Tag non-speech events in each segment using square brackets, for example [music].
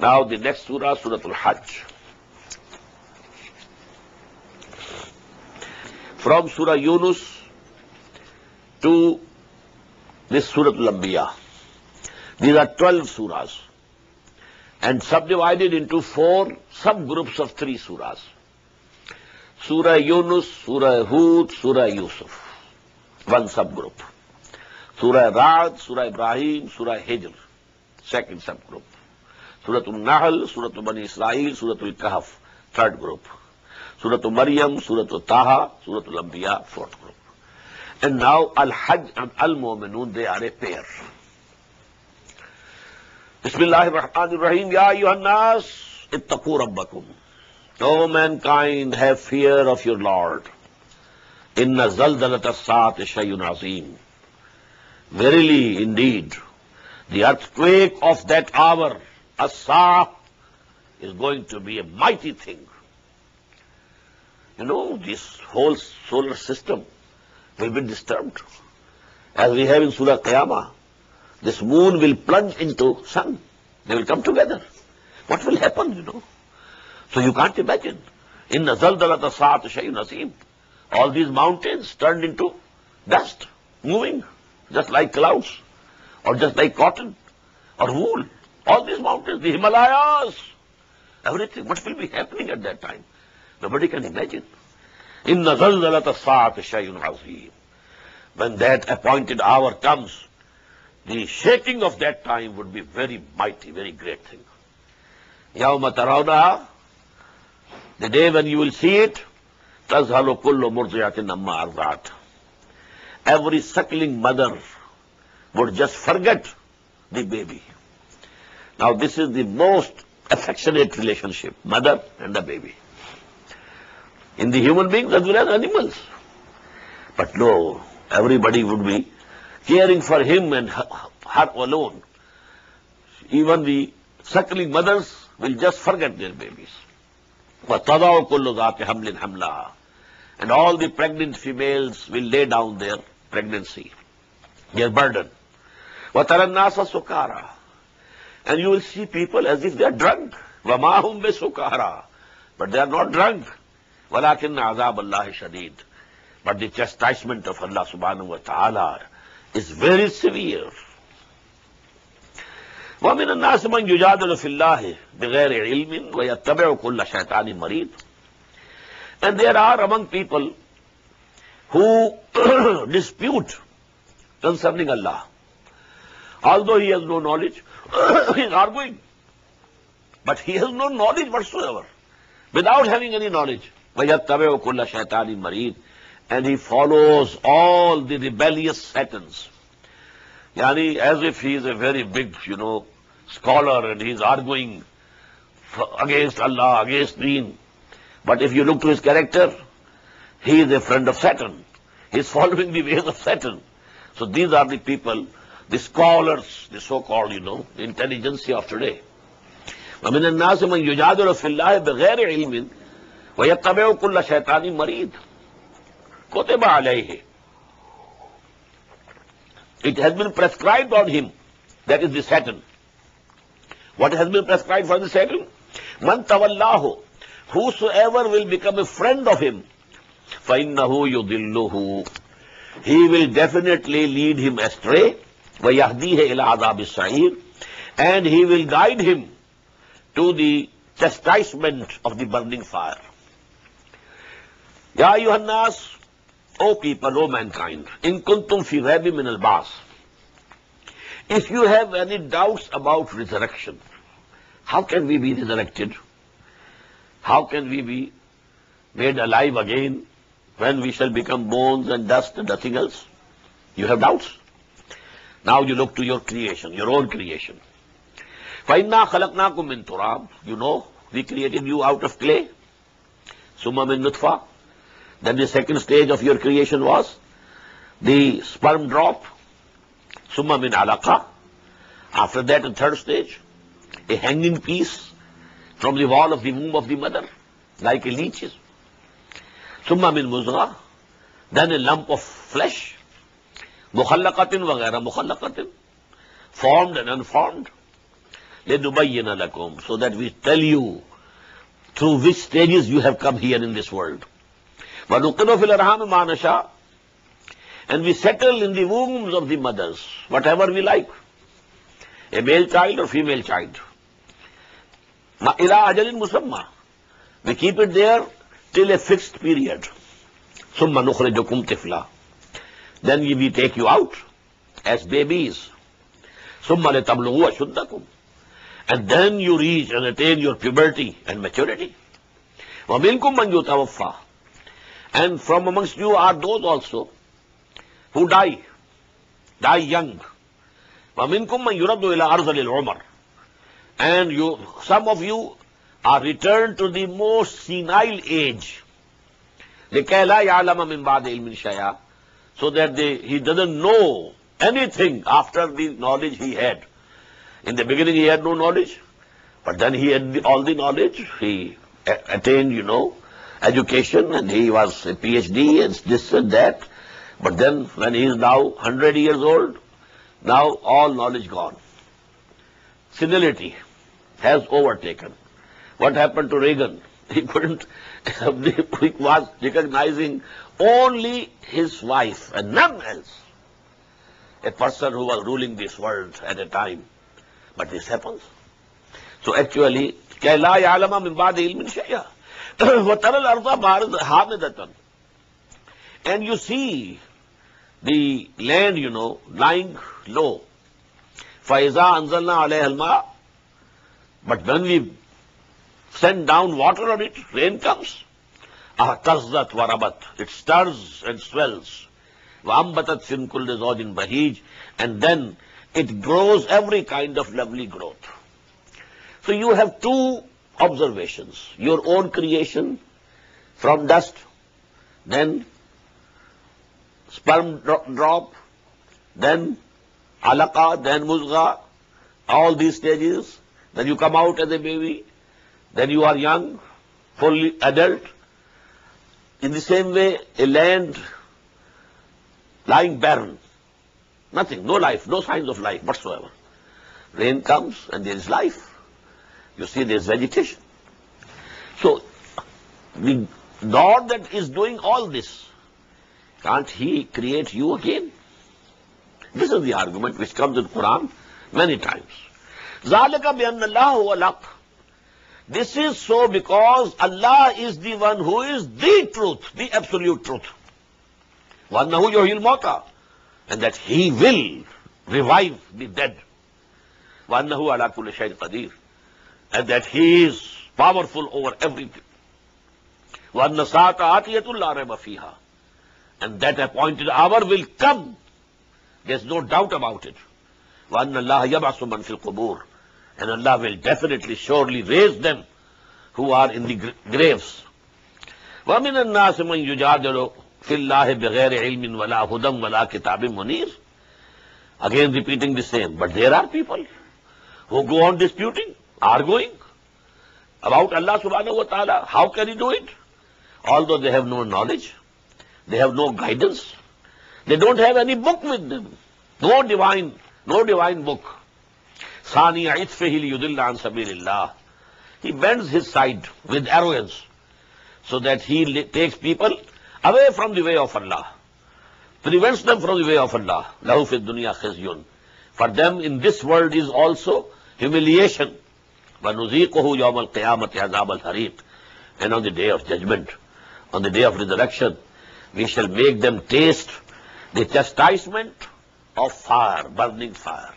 Now the next surah, Surah Al-Hajj. From Surah Yunus to this Surah Al-Anbiya. These are 12 surahs and subdivided into four subgroups of three surahs. Surah Yunus, Surah Hud, Surah Yusuf. One subgroup. Surah Raad, Surah Ibrahim, Surah Hijr. Second subgroup. سورة النحل سورة بني اسرائيل سورة الكهف ثرد group سورة مريم سورة طه سورة الانبياء fourth group and now الحج and المؤمنون they are a pair بسم الله الرحمن الرحيم يا ايها الناس اتقوا ربكم O mankind have fear of your Lord إن زلزلة الساعة شيء عظيم Verily indeed the earthquake of that hour Asa is going to be a mighty thing. You know, this whole solar system will be disturbed. As we have in Surah Qiyamah, this moon will plunge into sun. They will come together. What will happen, you know? So you can't imagine. In Zaldalat Asat Shayun Nasim, all these mountains turned into dust, moving, just like clouds, or just like cotton, or wool. This mountains melts everything what will be happening at that time nobody can imagine سات شا ہین that appoint our times the shaking of that time would be very mighty very great thing یا میں تراؤدہ day when you will see it تز ہلو کلو مرزو یا نما رات every suckling mother will just forget the baby this is the most affectionate relationship mother and a baby in then big ways animals but no everybody would be caring for him her even we suckling mothers will just forget their babies آپ کے pregnant females will lay down their pregnancy their burden و ترناسارا and you will see people as if they are drunk وما ہوں بے سکارا but they are not drunk ولا کن عذاب اللہ شدید بٹ دی چیسٹائزمنٹ آف اللہ سبحانہ و تعالی از ویری سیویئر وامن اللہ سے من یجاد الف اللہ بغیر علم و یا طبع کل شیطانی مریض and there are among people who dispute concerning Allah although he has no knowledge he's arguing but has no knowledge whatsoever without having any knowledge بھیا ترے کو شہانی Marine and he follows all the rebellious satans یعنی as if he is a very big you know scholar and he is arguing against Allah against RAM but if you look to his character he is a friend of Satan he is following the ways of Satan so these are the people the scholars, the so-called, you know, intelligentsia of today. وَمِنَ النَّاسِ مَنْ يُجَادِلُ فِي اللَّهِ بِغَيْرِ عِلْمٍ وَيَتَّبِعُ كُلَّ شَيْطَانٍ مَرِيدٍ كُتِبَ عَلَيْهِ It has been prescribed on him, that is the Satan. What has been prescribed for the Satan? مَنْ تَوَلَّاهُ Whosoever will become a friend of him, فَإِنَّهُ يُضِلُّهُ He will definitely lead him astray, دی ہے الہ آداب صاحی and he will guide him to chastisement of the burning fire یا یو ہیپر نو mankind انتو مین if you you have doubts about about how how can we be how how can we be made a when again when we shall become dust and dust else you have doubts Now you look to your creation, your own creation. فَإِنَّا خَلَقْنَاكُم مِّن تُرَابٍ You know, we created you out of clay. Summa min nutfa. Then the second stage of your creation was the sperm drop. Summa min alaqa. After that, a third stage, a hanging piece from the wall of the womb of the mother, like a leeches. Summa min muzgha. Then a lump of flesh. مخلقت وغیرہ formed and informed لے دبئی نہ لکوم so that we tell you through which stages you have come here in this world فی مانشا and we settle in the the wombs of mothers whatever we like a male child or female child اجل مسما we keep it there till a fixed period نخرے جو کم تفلا then we take you out as babies. ثم are أشدكم and then you reach and attain your puberty and maturity. And from amongst you are those also who die, die young. And you, some of you are returned to the most senile age so that they, he doesn't know anything after the knowledge he had. In the beginning he had no knowledge, but then he had the, all the knowledge. He attained, you know, education and he was a PhD and this and that. But then when he is now 100 years old, now all knowledge gone. Senility has overtaken. What happened to Reagan? [laughs] He couldn't, [laughs] he was recognizing only wife wife else a person who person who this world at a time but this happens so actually So actually, كَيْلَا يَعْلَمَ مِنْ بَعْدِ وہ ترل وَتَرَ الْأَرْضَ ہاتھ میں تھا چون and you see that you know nothing لو فیضا انزلہ علیہ الما but when you send down water or it rain comes Ahkazat Warabat. It stirs and swells. وَأَنْبَتَتْ sinkul كُلِّ زَوْجٍ And then it grows every kind of lovely growth. So you have two observations. Your own creation from dust, then sperm drop, then alaqa, then muska, all these stages. Then you come out as a baby, then you are young, fully adult, in the same way, a land lying barren, nothing, no life, no signs of life whatsoever. Rain comes and there is life. You see, there is vegetation. So, the God that is doing all this, can't He create you again? This is the argument which comes in Quran many times. ذَلِكَ بِأَنَّ اللَّهُ هُوَ this is so because Allah is the one who is the truth, the absolute truth. وَأَنَّهُ يُحْيِي الْمَوْتَى And that He will revive the dead. وَأَنَّهُ عَلَى كُلِّ شَيْءٍ قَدِيرٍ And that He is powerful over everything. وَأَنَّ سَاعَةَ آتِيَةٌ لَا رَيْبَ فِيهَا And that appointed hour will come. There's no doubt about it. وَأَنَّ اللَّهَ يَبْعَثُ مَنْ فِي الْقُبُورِ Allah will will surely surely raise who are in the graves ومن وَمِنَ النَّاسِ من یوجا فِي اللہ بغیر علم وَلَا ولا ہدم ولا کتاب Munir again repeating same. Same but there are people who go on disputing arguing about Allah ta'ala. How how can you do it although have no knowledge they have no guidance they don't have any book with no divine no divine book he takes people away from the way of Allah the way of Allah لہو فنیا خز یون for them in this world is also on the day of judgement on the day of resurrection, we shall make them taste the chastisement of fire burning fire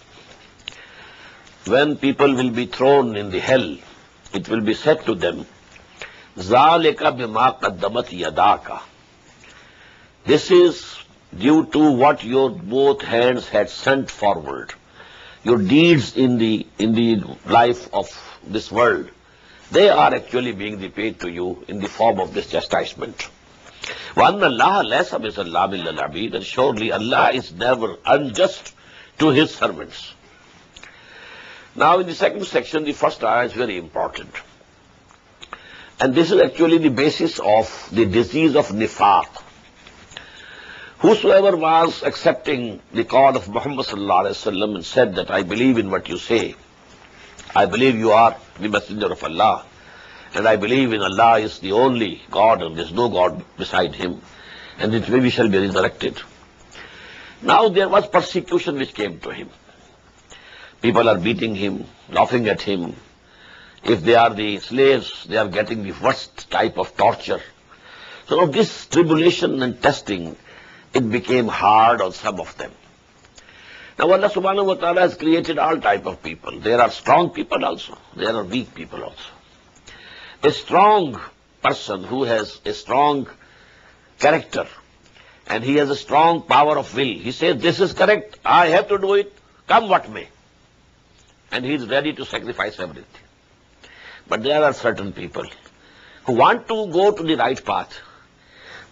when people will be thrown in the hell, it will be said to them, Zalika bima qaddamat yadaka. This is due to what your both hands had sent forward, your deeds in the, in the life of this world. They are actually being repaid to you in the form of this chastisement. وَأَنَّ اللَّهَ لَيْسَ بِسَلَّامِ لِلْعَبِيدَ And surely Allah is never unjust to His servants. Now in the second section, the first ayah is very important. And this is actually the basis of the disease of nifaq. Whosoever was accepting the call of Muhammad sallallahu and said that I believe in what you say, I believe you are the messenger of Allah, and I believe in Allah is the only God and there is no God beside him, and that we shall be resurrected. Now there was persecution which came to him. People are beating him, laughing at him. If they are the slaves, they are getting the worst type of torture. So this tribulation and testing, it became hard on some of them. Now Allah subhanahu wa ta'ala has created all type of people. There are strong people also. There are weak people also. A strong person who has a strong character and he has a strong power of will. He says, this is correct. I have to do it. Come what may and he is ready to sacrifice everything. But there are certain people who want to go to the right path,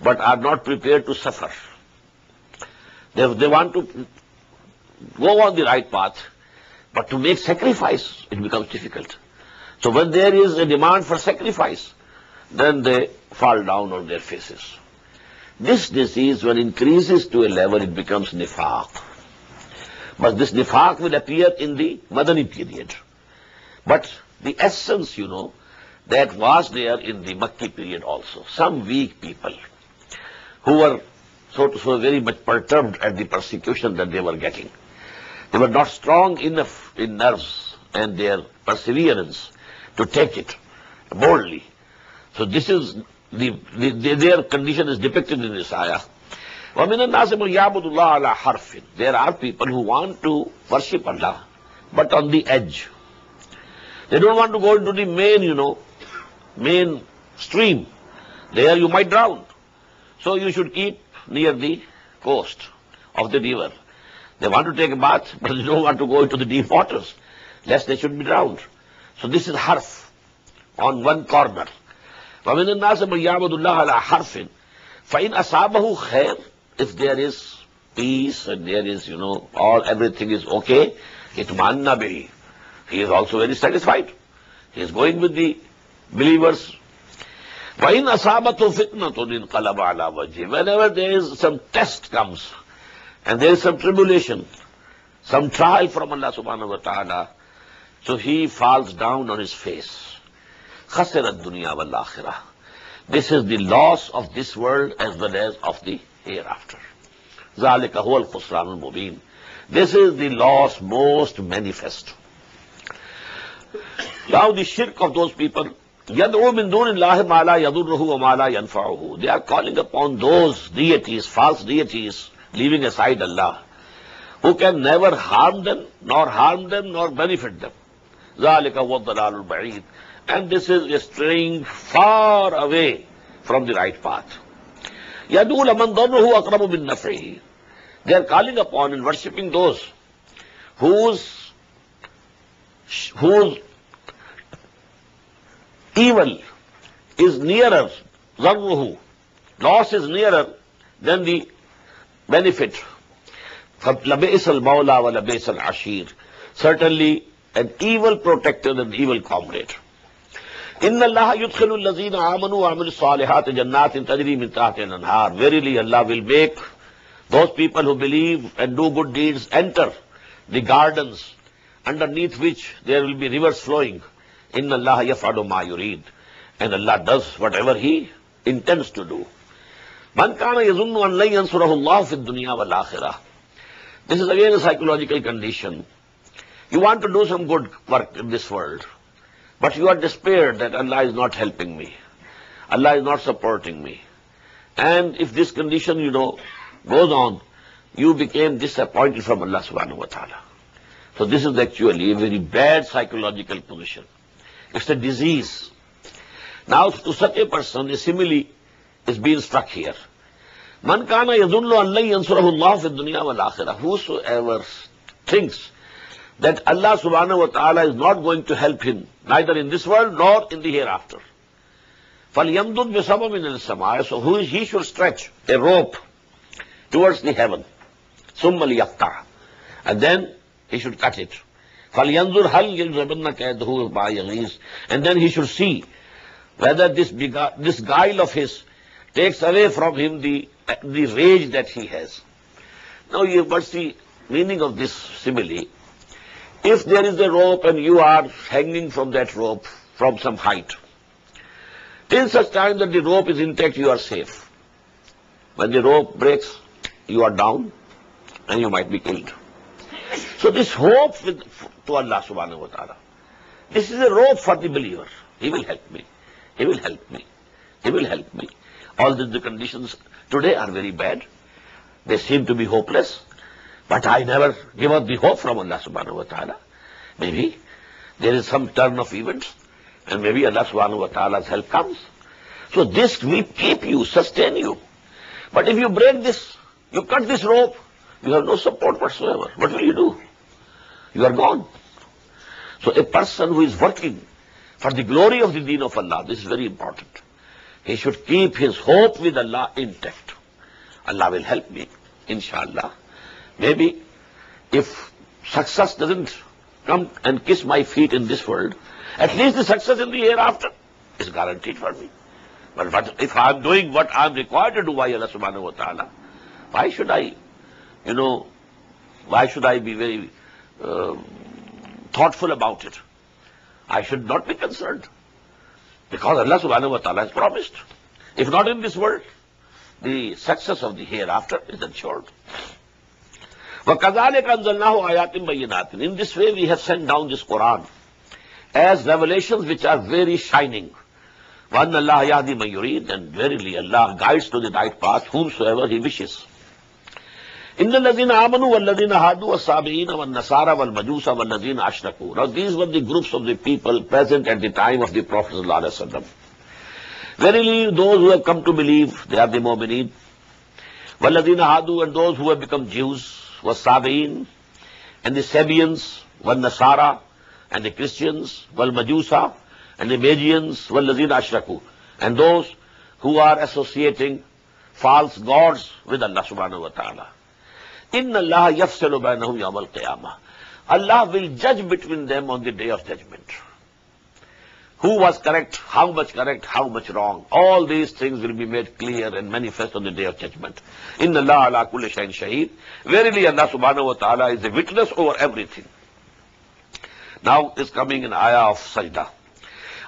but are not prepared to suffer. They, they want to go on the right path, but to make sacrifice, it becomes difficult. So when there is a demand for sacrifice, then they fall down on their faces. This disease, when increases to a level, it becomes nifaq. But this nifaq will appear in the Madani period. But the essence, you know, that was there in the Makki period also. Some weak people who were, so to say, very much perturbed at the persecution that they were getting. They were not strong enough in nerves and their perseverance to take it boldly. So this is, the, the their condition is depicted in this ayah. النَّاسِ اللَّهَ There are people who want to worship Allah, but on the edge. They don't want to go into the main, you know, main stream. There you might drown. So you should keep near the coast of the river. They want to take a bath, [laughs] but they don't want to go into the deep waters, lest they should be drowned. So this is harf, on one corner. فَمِنَ النَّاسِ مَنْ يَعْبُدُ اللَّهَ عَلَى حَرْفٍ فَإِنْ أَصَابَهُ خَيْرٌ if there is peace and there is, you know, all, everything is okay, it manna bihi. He is also very satisfied. He is going with the believers. وَإِنْ أَصَابَتُ فِتْنَةٌ انْقَلَبَ عَلَى وَجْهِ Whenever there is some test comes, and there is some tribulation, some trial from Allah subhanahu wa ta'ala, so he falls down on his face. خَسِرَ الدُّنْيَا وَالْآخِرَةِ This is the loss of this world as well as of the hereafter ظال کہول خسران المبین this is the loss most manifest now the شرک of those people ید او مندون اللہ مالا ید الرح مالا ینفا who they are calling upon those deities false deities leaving aside Allah who can never harm them nor harm them nor benefit them ظال کہول دلال البعید and this is straying far away from the right path near who loss is near than the battle آشیر certainly and evil protector and evil comrade ان اللہ یدخل الزین امن وعملوا صالحات جنات ان تجری من تحت الانہار verily Allah will make those people who believe and do good deeds enter the gardens underneath which there will be rivers flowing ان اللہ یفعل ما یرید and Allah does whatever he intends to do من کان یظن ان لن ینصرہ اللہ فی الدنیا والآخرہ this is again a psychological condition you want to do some good work in this world But you are despaired that Allah is not helping me. Allah is not supporting me. And if this condition, you know, goes on, you became disappointed from Allah subhanahu wa ta'ala. So this is actually a very bad psychological position. It's a disease. Now to such a person, a simile is being struck here. Man kana yazullu Allah yansurahu Allah fi dunya wal akhirah. Whosoever thinks that Allah subhanahu wa ta'ala is not going to help him neither in this world nor in the hereafter. فَلْيَمْدُدْ بِسَبَبٍ السَّمَاءِ So he should stretch a rope towards the heaven. ثُمَّ لِيَقْطَعَ And then he should cut it. فَلْيَنْظُرْ هَلْ يَجْرَبَنَّ كَيْدُهُ مَا يَغِيظُ And then he should see whether this, this guile of his takes away from him the, the rage that he has. Now you must see meaning of this simile. If there is a rope and you are hanging from that rope from some height, till such time that the rope is intact, you are safe. When the rope breaks, you are down and you might be killed. So this hope with, to Allah subhanahu wa ta'ala, this is a rope for the believer. He will help me. He will help me. He will help me. Although the conditions today are very bad, they seem to be hopeless, but I never give up the hope from Allah subhanahu wa ta'ala. Maybe there is some turn of events and maybe Allah subhanahu wa ta'ala's help comes. So this will keep you, sustain you. But if you break this, you cut this rope, you have no support whatsoever. What will you do? You are gone. So a person who is working for the glory of the deen of Allah, this is very important. He should keep his hope with Allah intact. Allah will help me, inshallah. Maybe if success doesn't come and kiss my feet in this world, at least the success in the hereafter is guaranteed for me. But what, if I'm doing what I'm required to do by Allah subhanahu wa ta'ala, why should I, you know, why should I be very uh, thoughtful about it? I should not be concerned. Because Allah subhanahu wa ta'ala has promised. If not in this world, the success of the hereafter is ensured. کزال کا انزل نہ ہو آیات بینات in this way we have sent down this Quran as revelation which are very shining one اللہ یادی میوری then verily Allah guides to the right path whomsoever he wishes ان لدین آمن و لدین ہادو و سابین و نسارا و مجوسا و لدین اشرکو now these were the groups of the people present at the time of the prophet Allah علیہ وسلم verily those who come to believe they are the مومنین ولدین ہادو and those who become Jews Sabian and و نسارا and a Christians ول مجوسا and a Magians وزیر اشرخ and those who are associating false gods with Allah تعالیٰ انیاما اللہ will judge between them on the day of judgment. Who was correct, how much correct, how much wrong. All these things will be made clear and manifest on the day of judgment. In La ala kulli shayin shaheed. Verily Allah subhanahu wa ta'ala is a witness over everything. Now is coming an ayah of sajda.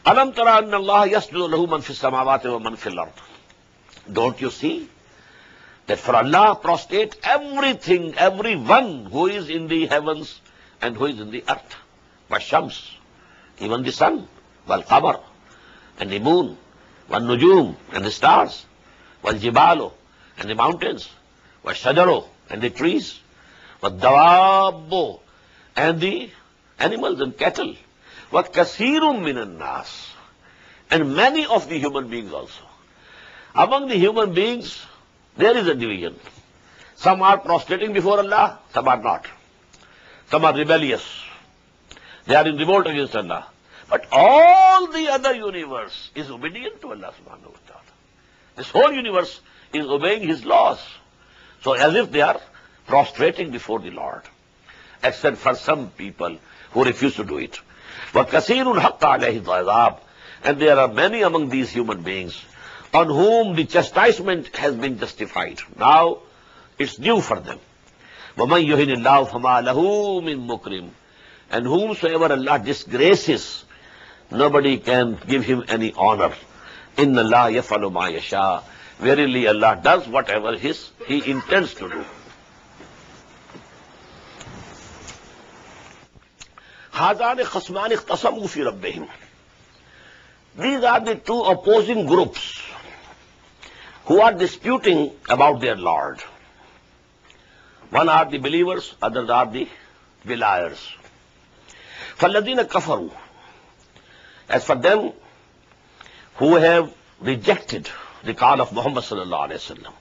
Alam tara anna Allah yasjudu lahu man fi samawati wa man fil Don't you see? That for Allah prostrate everything, everyone who is in the heavens and who is in the earth. Vashams, even the sun. والقمر and the moon ون نجوم and the stars ون جیبالو and the mountains و شدرو and the trees وٹ دباب the animal and cattle وٹ کثیر many of the human being also among the human beings there is a division some are prostrating before Allah some are not some are rebellious they are in revolt against But all the other universe is obedient to Allah subhanahu wa ta'ala. This whole universe is obeying His laws. So as if they are prostrating before the Lord, except for some people who refuse to do it. وَكَثِيرٌ حَقَّ عَلَيْهِ الْعَذَابُ. And there are many among these human beings on whom the chastisement has been justified. Now it's due for them. وَمَنْ يُهِنِ اللَّهُ فَمَا لَهُ مِنْ مُكْرِمٍ. And whomsoever Allah disgraces, Nobody can give him any honor. Inna la yafalu ma yasha. Verily Allah does whatever his, he intends to do. These are the two opposing groups who are disputing about their Lord. One are the believers, others are the beliers. فَالَّذِينَ كَفَرُوا as for them have rejected the call of Muhammad صلی اللہ علیہ وسلم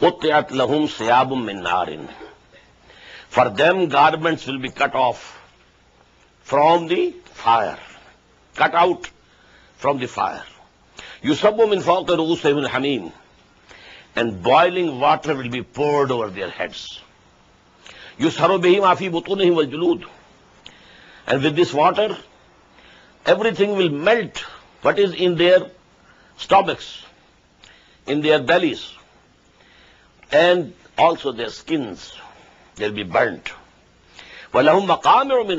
قطعت لہم سیاب من نارن for them garments will be cut off from the fire cut out from the fire you سب حمیم and boiling water will be poured over their heads you سرو بہی معافی بتو تو نہیں مجلود and with this water everything will melt what is in their stomachs in their bellies and also their skins there be burnt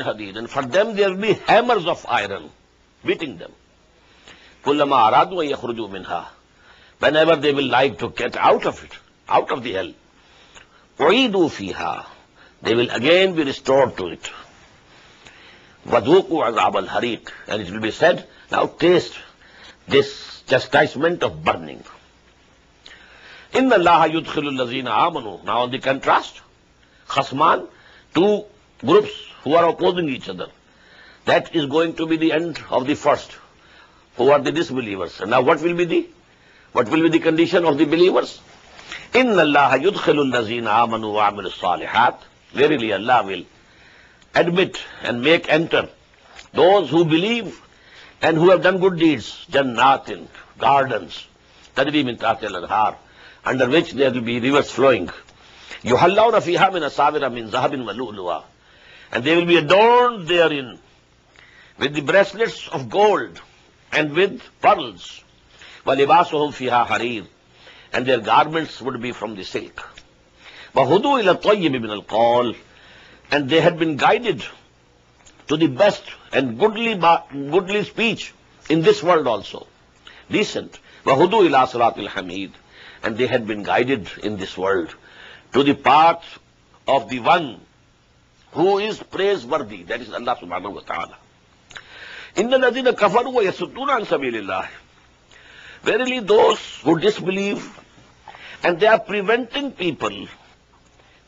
حدید and for them there be hammers of iron waiting them کلا آرادو یا خرجو منہا whenever they will like to get out of it out of the hell کوئی دو سی ہا they will again be restored to it chastisement of آمَنُوا ان on the contrast, آ two now who the contrast خسمان two groups is going to each other that is going to be the end of the first who are the disbelievers now what will be what will be the condition of the believers وَعَمِلُوا verily Allah will admit and make enter those who believe and who have done good deeds, jannatin, gardens, تجري من تحت الانهار under which there will be rivers flowing يحلون fiha من أساور min ذهب ولؤلؤا and they will be adorned therein with the bracelets of gold and with pearls ولباسهم fiha harir, and their garments would be from the silk وهدوا إلى الطيب من القول and they had been guided to the best and goodly, goodly speech in this world also. Decent. وَهُدُوا إِلَىٰ صِرَاطِ Hamid, And they had been guided in this world to the path of the one who is praiseworthy. That is Allah subhanahu wa ta'ala. Inna الَّذِينَ كَفَرُوا وَيَسُدُّونَ عَنْ سَبِيلِ اللَّهِ Verily those who disbelieve and they are preventing people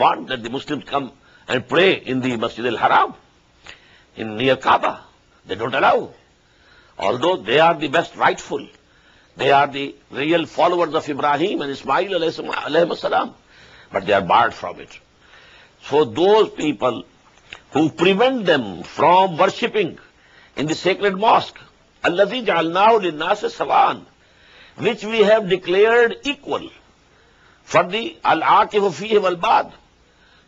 want the Muslim مسجد الحرام in near Kaaba they don't allow all those are the best right they are the real follower of Ibrahim and Ismail علیہ وسلم but they are barred from it for those people prevent them from worshipping in sacred mosque الزی جل say Swan which we have declared equal for the ال کے فی ہے الباد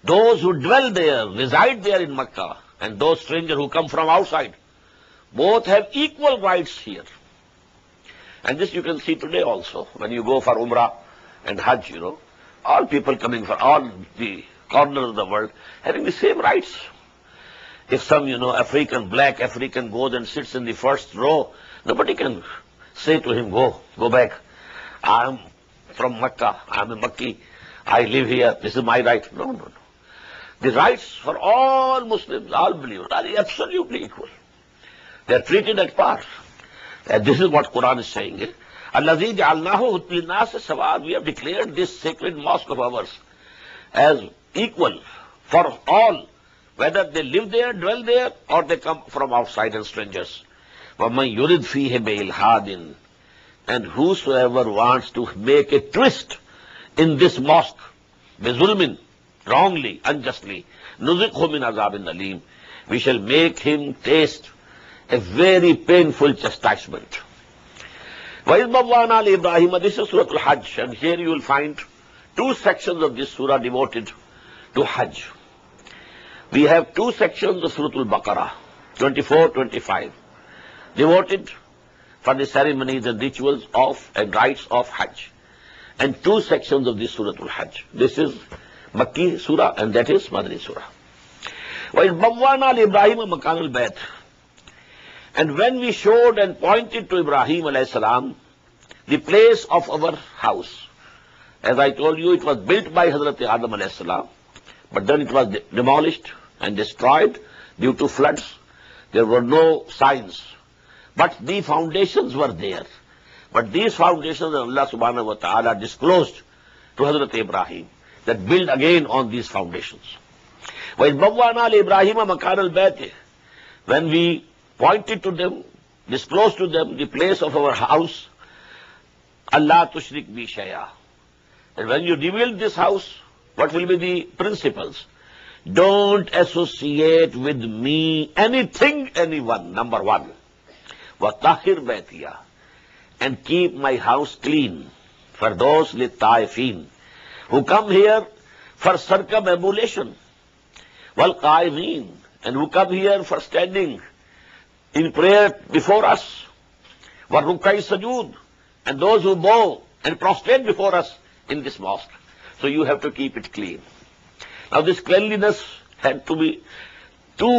Those who dwell there, reside there in Makkah, and those strangers who come from outside, both have equal rights here. And this you can see today also, when you go for Umrah and Hajj, you know, all people coming from all the corners of the world having the same rights. If some, you know, African, black African goes and sits in the first row, nobody can say to him, go, go back. I am from Makkah, I am a Makki, I live here, this is my right. No, no, no. The rights for all Muslims at par this is what Quran الزیز Allah سے سوار declare this sacred mosque of ours as equal for all whether they live they dwell they or they come from out side اینسٹرینجر میں your میں الحاد and ہوٹس to make a twist in this mosque میں زلم in wrongly, unjustly. Nuzikhum in alim. We shall make him taste a very painful chastisement. وَإِذْ This is Surah Al-Hajj and here you will find two sections of this surah devoted to Hajj. We have two sections of Surah Al-Baqarah, 24, 25, devoted for the ceremonies and rituals of and rites of Hajj. And two sections of this Surah Al-Hajj. This is مکی سورہ and that is مدری سورا بمان البراہیم مکان الد and when we showed and point to Ibrahim علیہ السلام the place of our house as I told you it was built by حضرت but علیہ السلام but demolished was demolished and to due to floods there were no signs but the foundation But these but these foundation Allah ta'ala disclosed to حضرت Ibrahim build again on these foundation و از بوانال ابراہیم مکان الت when we point to them disclose to them the place of our house Allah تشرق بھی شیا when you build this house what will be the principles don't associate with me anything anyone number one وہ تاخیر bed keep my house clean for those لائفین who come here for circumambulation, wal mean? and who come here for standing in prayer before us, wal rukai sajood? and those who bow and prostrate before us in this mosque. So you have to keep it clean. Now this cleanliness had to be two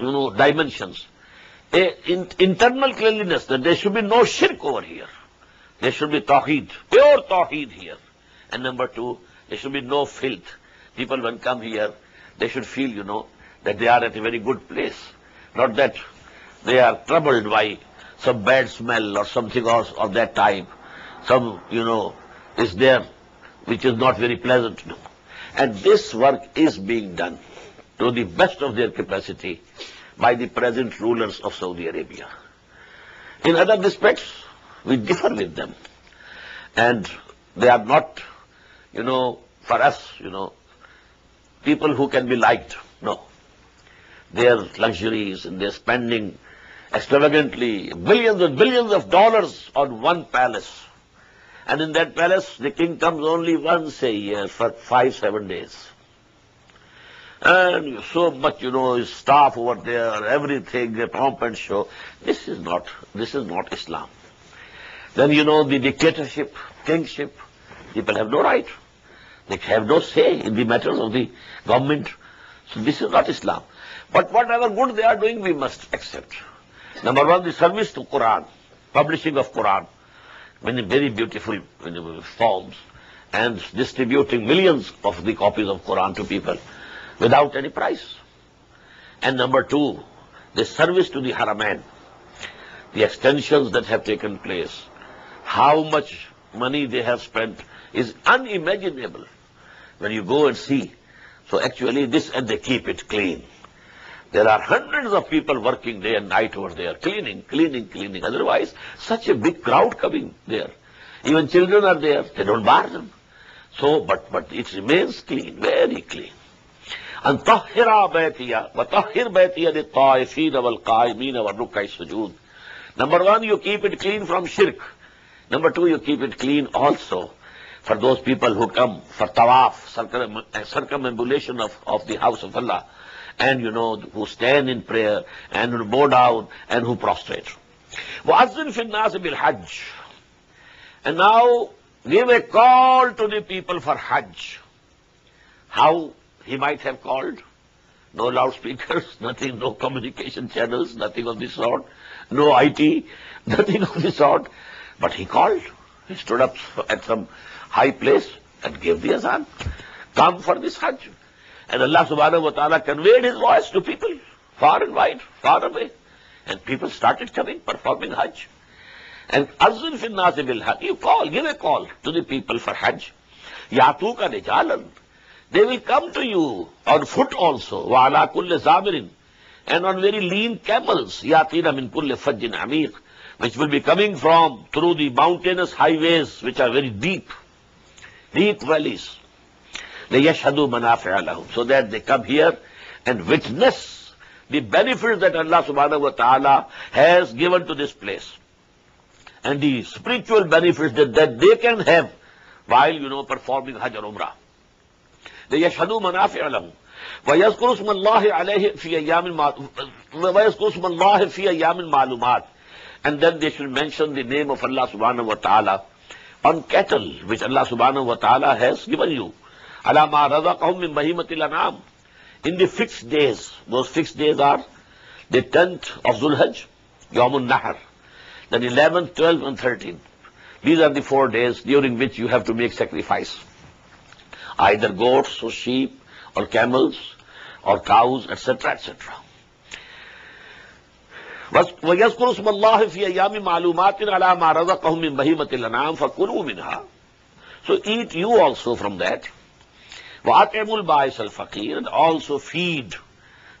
you know, dimensions. A, in, internal cleanliness, that there should be no shirk over here. There should be tawheed, pure tawheed here. And number two, there should be no filth. People, when come here, they should feel, you know, that they are at a very good place. Not that they are troubled by some bad smell or something else of that type. Some, you know, is there which is not very pleasant to do. And this work is being done to the best of their capacity by the present rulers of Saudi Arabia. In other respects, we differ with them. And they are not you know, for us, you know, people who can be liked. No. Their luxuries and their spending extravagantly billions and billions of dollars on one palace. And in that palace, the king comes only once a year for five, seven days. And so much, you know, his staff over there, everything, the pomp and show. This is not, this is not Islam. Then, you know, the dictatorship, kingship, people have no right. They have no say in the matters of the government. So this is not Islam. But whatever good they are doing, we must accept. Number one, the service to Quran, publishing of Quran, many very beautiful forms, and distributing millions of the copies of Quran to people without any price. And number two, the service to the Haramain, the extensions that have taken place, how much money they have spent is unimaginable when you go and see. So actually this and they keep it clean. There are hundreds of people working day and night over there, cleaning, cleaning, cleaning. Otherwise, such a big crowd coming there. Even children are there. They don't bar them. So, but, but it remains clean, very clean. And أن طهر بيتي وطهر بيتي للطائفين والقائمين والركع السجود Number one, you keep it clean from shirk. Number two, you keep it clean also for those people who come for tawaf, uh, circumambulation of, of the house of Allah, and you know, who stand in prayer, and who bow down, and who prostrate. وَأَذِّنْ فِي النَّاسِ Hajj, And now, give a call to the people for Hajj. How he might have called? No loudspeakers, [laughs] nothing, no communication channels, nothing of this sort, no IT, [laughs] nothing of this sort, but he called. He stood up at some high place and gave the azan. Come for this Hajj. And Allah subhanahu wa ta'ala conveyed his voice to people, far and wide, far away. And people started coming, performing Hajj. And Azul fin bil Hajj, you call, give a call to the people for Hajj. Yatuka nijalan. They will come to you on foot also, wa ala kulli zamirin. And on very lean camels, yatina min kulli fajjin amiq. which will be coming from through the mountainous highways which are very deep, deep valleys. لَيَشْهَدُ مَنَافِعَ لَهُمْ So that they come here and witness the benefits that Allah subhanahu wa ta'ala has given to this place. And the spiritual benefits that, that they can have while, you know, performing Hajj or Umrah. لَيَشْهَدُ مَنَافِعَ لَهُمْ وَيَذْكُرُ اسْمَ اللَّهِ عَلَيْهِ فِي اَيَّامٍ مَعْلُومَاتٍ وَيَذْكُرُ اسْمَ اللَّهِ فِي اَيَّامٍ مَعْلُومَاتٍ and then they should mention the name of Allah subhanahu wa ta'ala on cattle which Allah subhanahu wa ta'ala has given you. anam. In the fixed days, those fixed days are the 10th of Zulhajj, Yawmun Nahar, then 11th, 12th and 13th. These are the four days during which you have to make sacrifice. Either goats or sheep or camels or cows, etc., etc. ويذكر اسم الله في أيام معلومات على ما رزقهم من بهيمة الأنعام فكلوا منها So eat you also from that. وَأَطْعِمُ الْبَائِسَ الْفَقِيرَ And also feed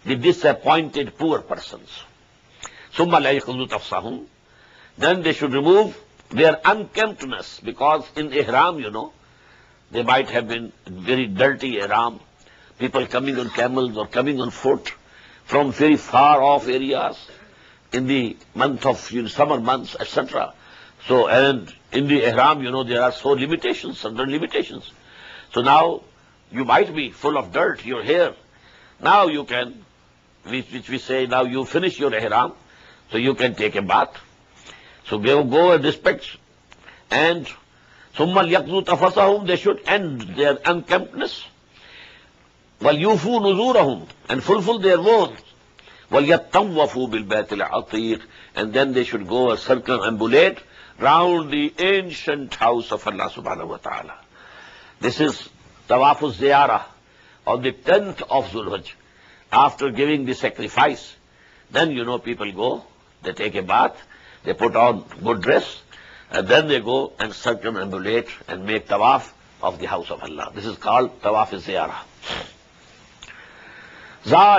the disappointed poor persons. ثُمَّ لَا يَخُذُوا تَفْصَهُمْ Then they should remove their unkemptness because in ihram, you know, they might have been very dirty ihram, people coming on camels or coming on foot from very far off areas. in the month of you know, summer months, etc. So, and in the ihram, you know, there are so limitations, certain limitations. So now you might be full of dirt, your hair. Now you can, which, which we say, now you finish your ihram, so you can take a bath. So go, go and respect. And ثُمَّ الْيَقْضُوا تَفَصَهُمْ They should end their unkemptness. وَلْيُوفُوا نُزُورَهُمْ And fulfill their vows. Tenth of زج after giving the sacrifice then you know people go the take a bath they put on good dress then they go and circumambulate and make تواف of the house of Allah this is call زیادہ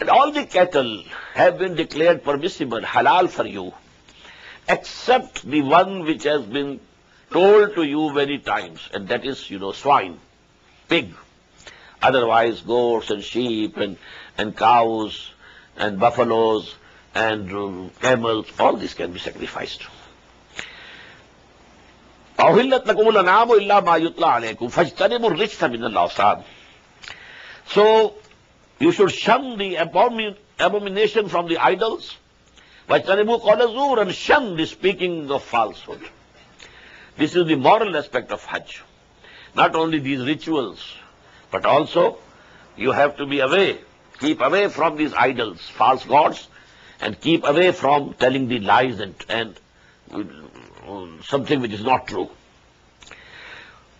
all the cattle have been declared for Muslim Hilal for you except the one which has been told to you very times and that is you know swine pig otherwise goats and sheep and cows and buffaloes and camel all this can be sacrifice اہل الام Allah مایو رب Allah so You should shun the abomin abomination from the idols. Vajtanibu qala zur and shun the speaking of falsehood. This is the moral aspect of Hajj. Not only these rituals, but also you have to be away. Keep away from these idols, false gods, and keep away from telling the lies and, and something which is not true.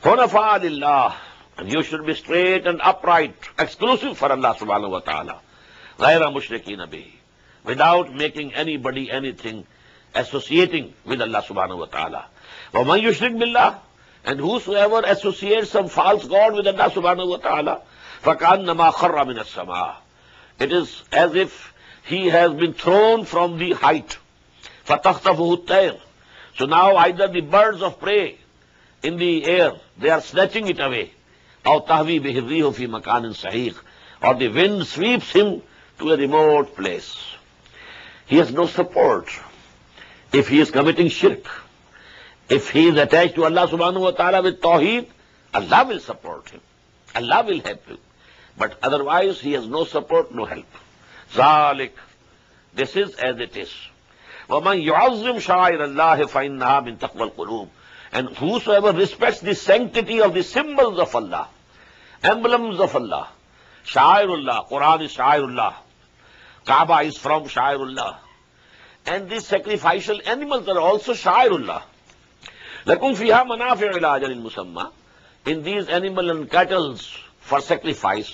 Hunafa you should be straight and upright exclusive for Allah سبحانہ و تعالیٰ غیر مشرقین ابھی without making anybody anything associating with Allah سبحانہ و تعالیٰ ever associate some false god with Allah سبحانہ و تعالیٰ فرق it is as if he has been thrown from the height for تیر so now either the birds of prey in the air they are snatching it away او تحوی فی مکان ان شاہیخ or the wind sweeps him to a remote place he has no support if he is committing شرک if he is attached to Allah سبحانہ و تعالیٰ with توحید Allah will support him Allah will help him but otherwise he has no support no help ذالک this is as it is Y use شاہر اللہ فائن ان تخبل قروم respects the sacred symbols of Allah emblems of Allah شاہر Allah Quran شاہر اللہ کابا is from شاہر Allah and these sacrifice animal also شاہر اللہ لکوف یہ for sacrifice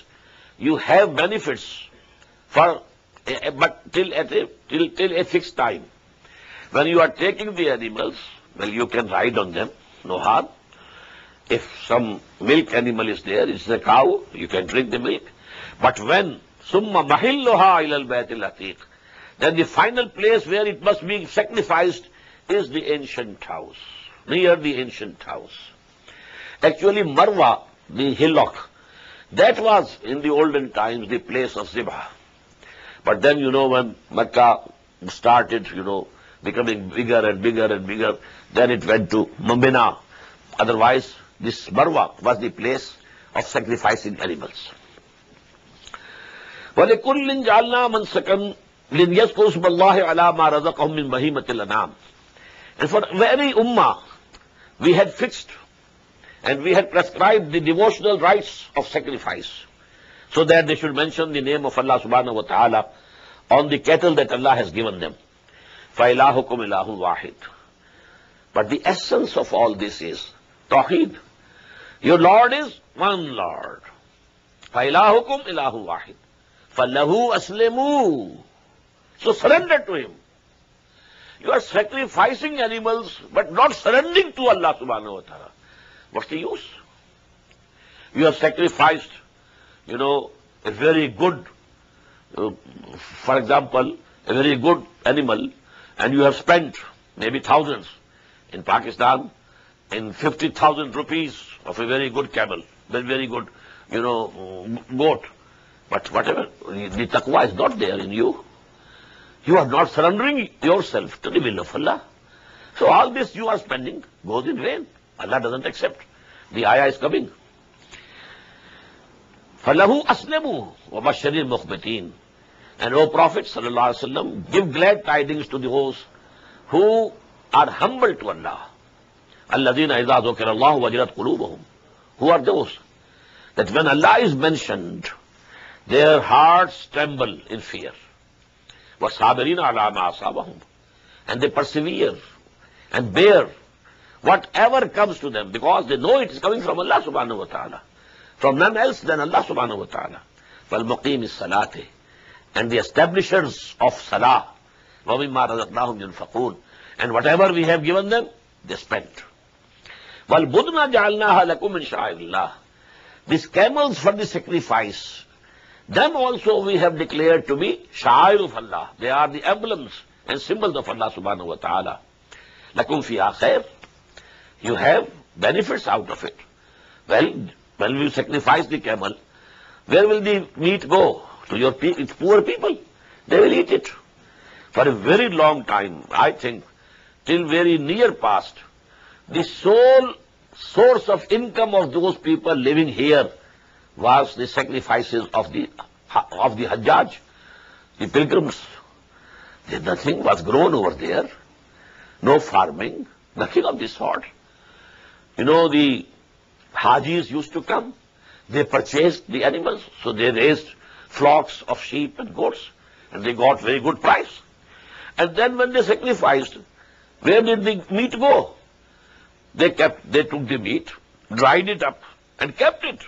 you have benefits time when you are taking the animals Well, you can ride on them, no harm. If some milk animal is there, it's a cow, you can drink the milk. But when summa mahilluha ilal baytil atiq, then the final place where it must be sacrificed is the ancient house, near the ancient house. Actually, Marwa, the hillock, that was in the olden times the place of Zibha. But then, you know, when Mecca started, you know, becoming bigger and bigger and bigger. Then it went to Mumbina. Otherwise, this Marwa was the place of sacrificing animals. And for every ummah, we had fixed and we had prescribed the devotional rites of sacrifice so that they should mention the name of Allah subhanahu wa ta'ala on the cattle that Allah has given them. فیلا حکم اللہ واحد but the essence of all this is توحید your lord is one lord فیلا حکم اللہ واحد ف Aslam so surrender to him you are sacrificing animals but not surrendering to Allah سب نے what use you are sacrificed you know very good for example very good animal and you have spend maybe thousand in Pakistan in fifty thousand rupees of a very good camel very good you know goat but whatever the تکوا is not there in you you are not surrendering yourself to the will of Allah so all this you are spending goes in vain Allah doesn't accept the آیا is coming فلاح اسلم و بشری مخبتین وسلم مقیم اس صلاح تھے and whatever also we have آخر you have benefits out of it well sacrifice camel where will the meat go to your pe it's poor people. They will eat it. For a very long time, I think, till very near past, the sole source of income of those people living here was the sacrifices of the of the Hajjaj, the pilgrims. nothing was grown over there, no farming, nothing of this sort. You know, the Hajis used to come, they purchased the animals, so they raised flocks of sheep and goats, and they got very good price. And then when they sacrificed, where did the meat go? They kept, they took the meat, dried it up, and kept it,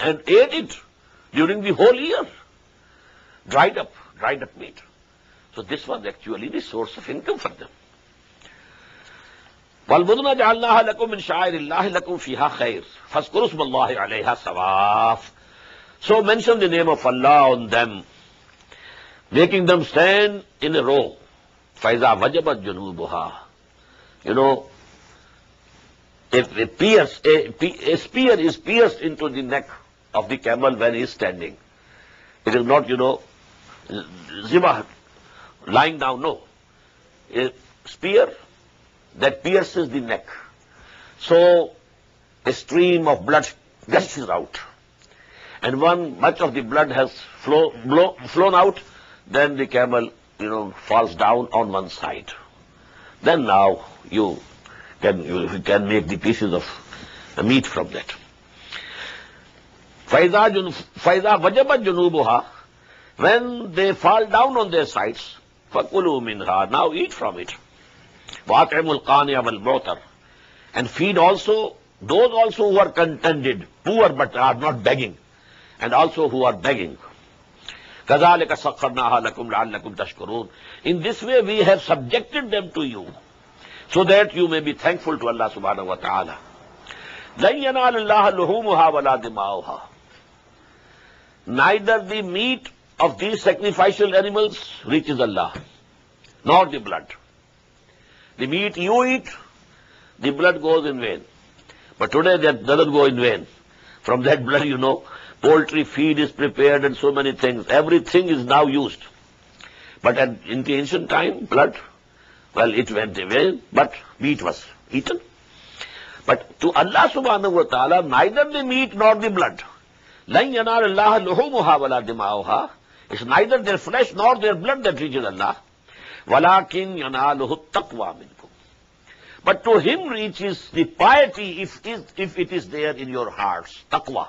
and ate it during the whole year. Dried up, dried up meat. So this was actually the source of income for them. وَالْبُدْنَ جَعَلْنَاهَا لَكُمْ مِنْ شَعَائِرِ اللَّهِ لَكُمْ فِيهَا خَيْرٌ فَاذْكُرُوا اسْمَ اللَّهِ عَلَيْهَا صَوَافَ So mention the name of Allah on them, making them stand in a row. فَإِذَا وَجَبَتْ جُنُوبُهَا You know, if a, pierce, a, a spear is pierced into the neck of the camel when he is standing. It is not, you know, zibah, lying down, no. A spear that pierces the neck. So a stream of blood gushes out and one much of the blood has flow, blow, flown out, then the camel, you know, falls down on one side. Then now you can, you can make the pieces of meat from that. فَإِذَا وَجَبَتْ جُنُوبُهَا When they fall down on their sides, فَكُلُوا مِنْهَا Now eat from it. وَأَطْعِمُ الْقَانِيَ وَالْمُعْتَرَ And feed also those also who are contented, poor but are not begging. سخرنا تشکرون this way we have subjected them to you so that you may be thankful to Allah سبحال neither the the meat of sacrificial animals reaches Allah nor Allah blood the blood the meat you blood the blood goes in vain but today go in vain from that blood you know poultry feed is prepared and so many things. Everything is now used. But at, in the ancient time, blood, well, it went away, but meat was eaten. But to Allah subhanahu wa ta'ala, neither the meat nor the blood. It's neither their flesh nor their blood that reaches Allah. وَلَكِنْ يَنَالُهُ التَّقْوَى مِنْكُمْ But to him reaches the piety if, if it is there in your hearts, taqwa.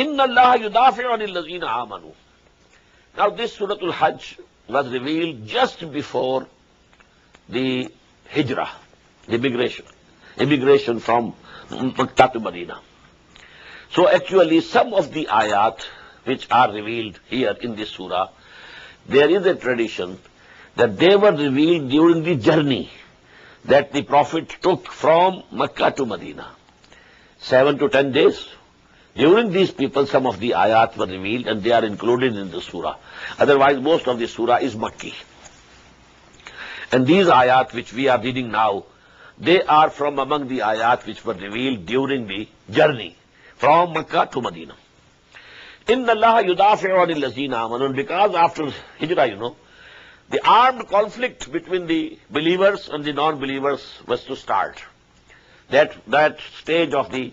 اناف نزینا ہاں نا this سورت ہج was revealed just before the ہجرا the immigration immigration from Mecca to Medina so actually some of the آیات which are revealed here in this سورا there is a tradition that they were revealed during the journey the prophet took from Mecca to Medina seven to ten days During these people, some of the ayat were revealed and they are included in the surah. Otherwise, most of the surah is Makki. And these ayat which we are reading now, they are from among the ayat which were revealed during the journey from Makkah to Medina. In Allah yudafi'u anil lazina amanun because after Hijrah, you know, the armed conflict between the believers and the non-believers was to start. That, that stage of the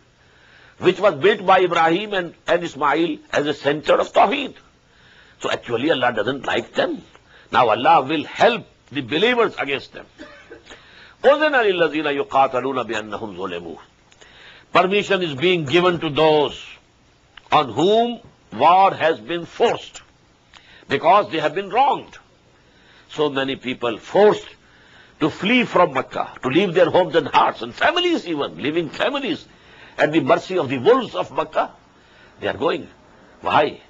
which was built by Ibrahim and, and Ismail as a center of Tawheed. So actually Allah doesn't like them. Now Allah will help the believers against them. Permission is being given to those on whom war has been forced because they have been wronged. So many people forced to flee from Mecca, to leave their homes and hearts and families even, leaving families at the mercy of the wolves of Makkah. They are going. Why?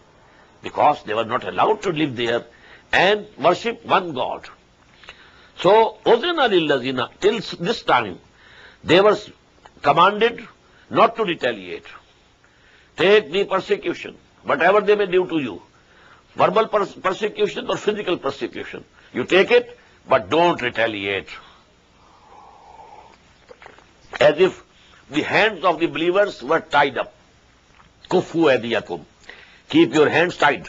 Because they were not allowed to live there and worship one God. So, Udhina lillazina, till this time, they were commanded not to retaliate. Take the persecution, whatever they may do to you. Verbal persecution or physical persecution. You take it, but don't retaliate. As if the hands of the believers were tied up keep your hands tied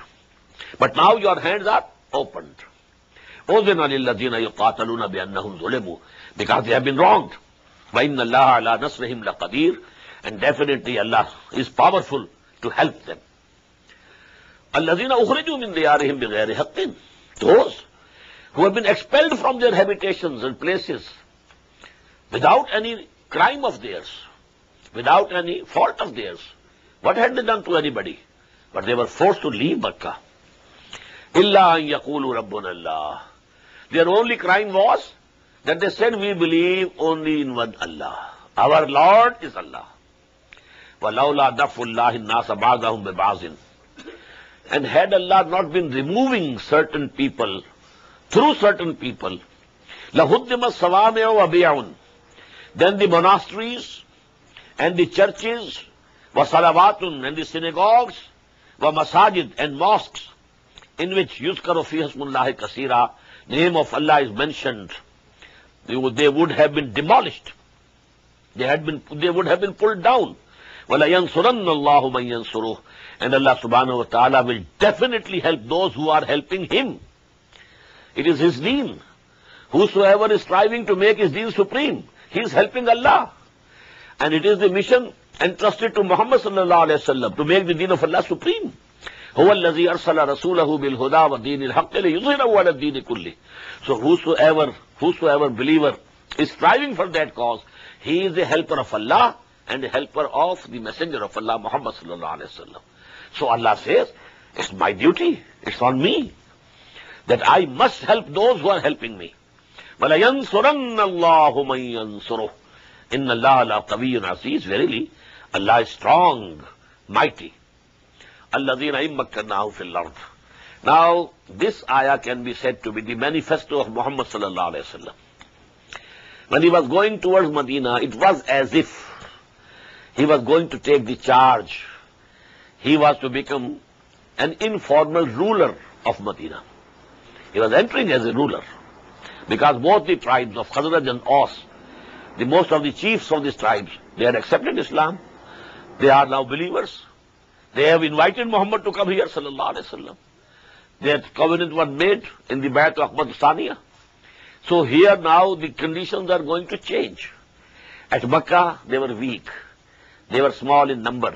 but now your hands are opened in wrong Allah definitely Allah is powerful to help them Allah expelled from their habitation places without any fault of theirs what had anybody what they were forced to leave but یقر only crime was that they said we believe only in one Allah our lord Allah had Allah not been removing certain people through certain people لہد مت سوام Then the monasteries and the churches the salawatun and the synagogues the masajid and mosques in which yuzkaru fi hasmullahi kasira, the name of Allah is mentioned. They would, they would have been demolished. They had been, they would have been pulled down. وَلَيَنْصُرَنَّ اللَّهُ مَنْ يَنْصُرُهُ And Allah subhanahu wa ta'ala will definitely help those who are helping Him. It is His deen. Whosoever is striving to make His deen supreme, he is helping Allah and it is the mission entrusted to Muhammad صلی اللہ علیہ وسلم to make of Allah driving for that cause he is a helper of Allah and helper of the messenger of Allah Muhammad صلی اللہ علیہ وسلم so Allah say it's my duty it's me, me that I must help those are helping me Allah strong mighty Allah دینا this آیا can be said to be the manifesto of Muhammad صلی اللہ علیہ وسلم When he was going towards Medina, it was as if he was going to take the charge. He was to become an informal ruler of Medina. He was entering as a ruler. Because موت the tribes of حضرت most of the chief of this tribe Islam they are now believers they had Muhammad to come here Allah so here now the condition to change Mecca they are weak they are small in number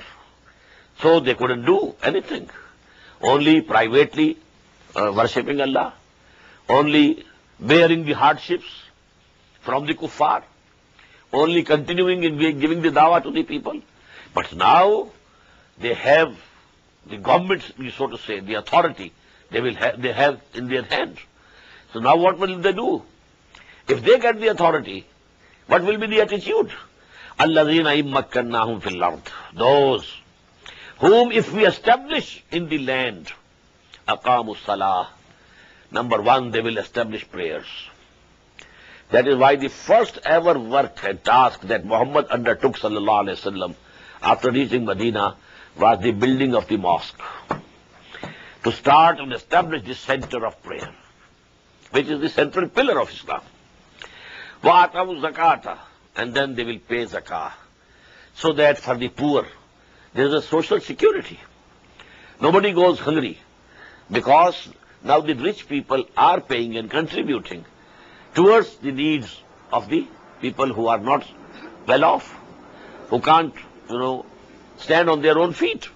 so they couldn't do anything only privately worshipping Allah only bearing the hardships from the کفار only continuing giving the Dawa to the people but now they've the government see the authority now what will they do if they get the authority what will be eighty Allah دینا امت کرنا ہوں home if we establish in the land اقام السلح number one they will establish prayer the first ever work and task that Muhammad undertook صلی اللہ علیہ وسلم after reaching Medina was the building of the mosque to start and establish the centre of prayer which is the central pillar of Islam وہ آٹا وہ زکا آتا and then the will pay زکا so that for the poor there's a social security no money goes hungry back Now the rich people are paying and contributing towards the needs of the people who are not well off, who can't, you know, stand on their own feet.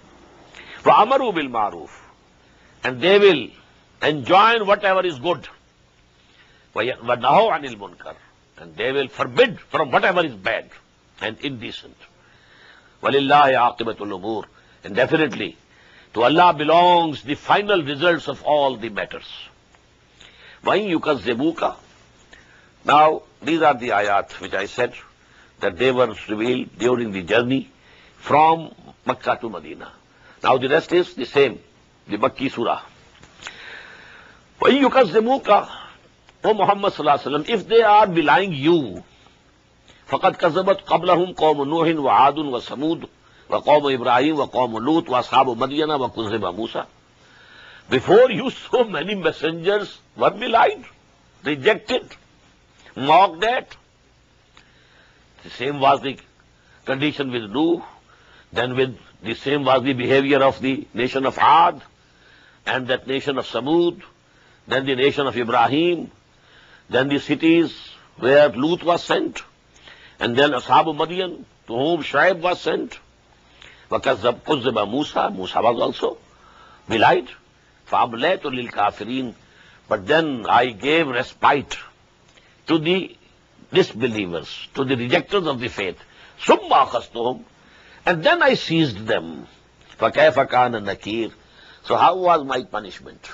bil maruf, And they will enjoin whatever is good. وَنَهَوْا عَنِ الْمُنْكَرِ And they will forbid from whatever is bad and indecent. وَلِلَّهِ عَاقِبَةُ الْأُمُورِ And definitely, to Allah belongs the final results of all the matters you کا زیبو کا now these are the آیات which I said reveal during the journey from Mecca to Medina now the rest is the same the مکی سورا you کا زیبو کا وہ محمد صلی اللہ علیہ وسلم if they are belying you فقط کزبت قبل ہوں قوم نوہن و آدن و سمود و قوم ابراہیم و قوم لوت و صاب کنز موسا before you so many messengers lied rejected mock that same was the condition with Noah then with the same was the behaviour of the nation of Aad and that nation of Thamud then the nation of Ibrahim then the cities where Lot was sent and then Madyan to whom Shuaib was sent وكذب كذب موسى Musa was also belied فأمليت للكافرين but then I gave respite to the disbelievers to the rejectors of the faith ثم أخذتهم and then I seized them فكيف كان نكير so how was my punishment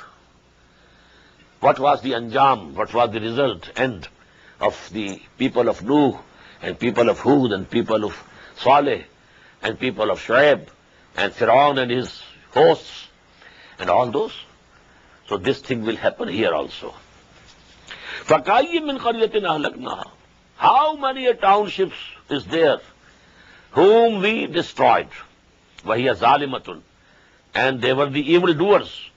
what was the anjam what was the result end of the people of Nuh and people of Hud and people of Saleh and people of Shoaib and Firaun and his hosts and all those. So this thing will happen here also. How many townships is there whom we destroyed? وَهِيَ ظَالِمَةٌ And they were the evildoers.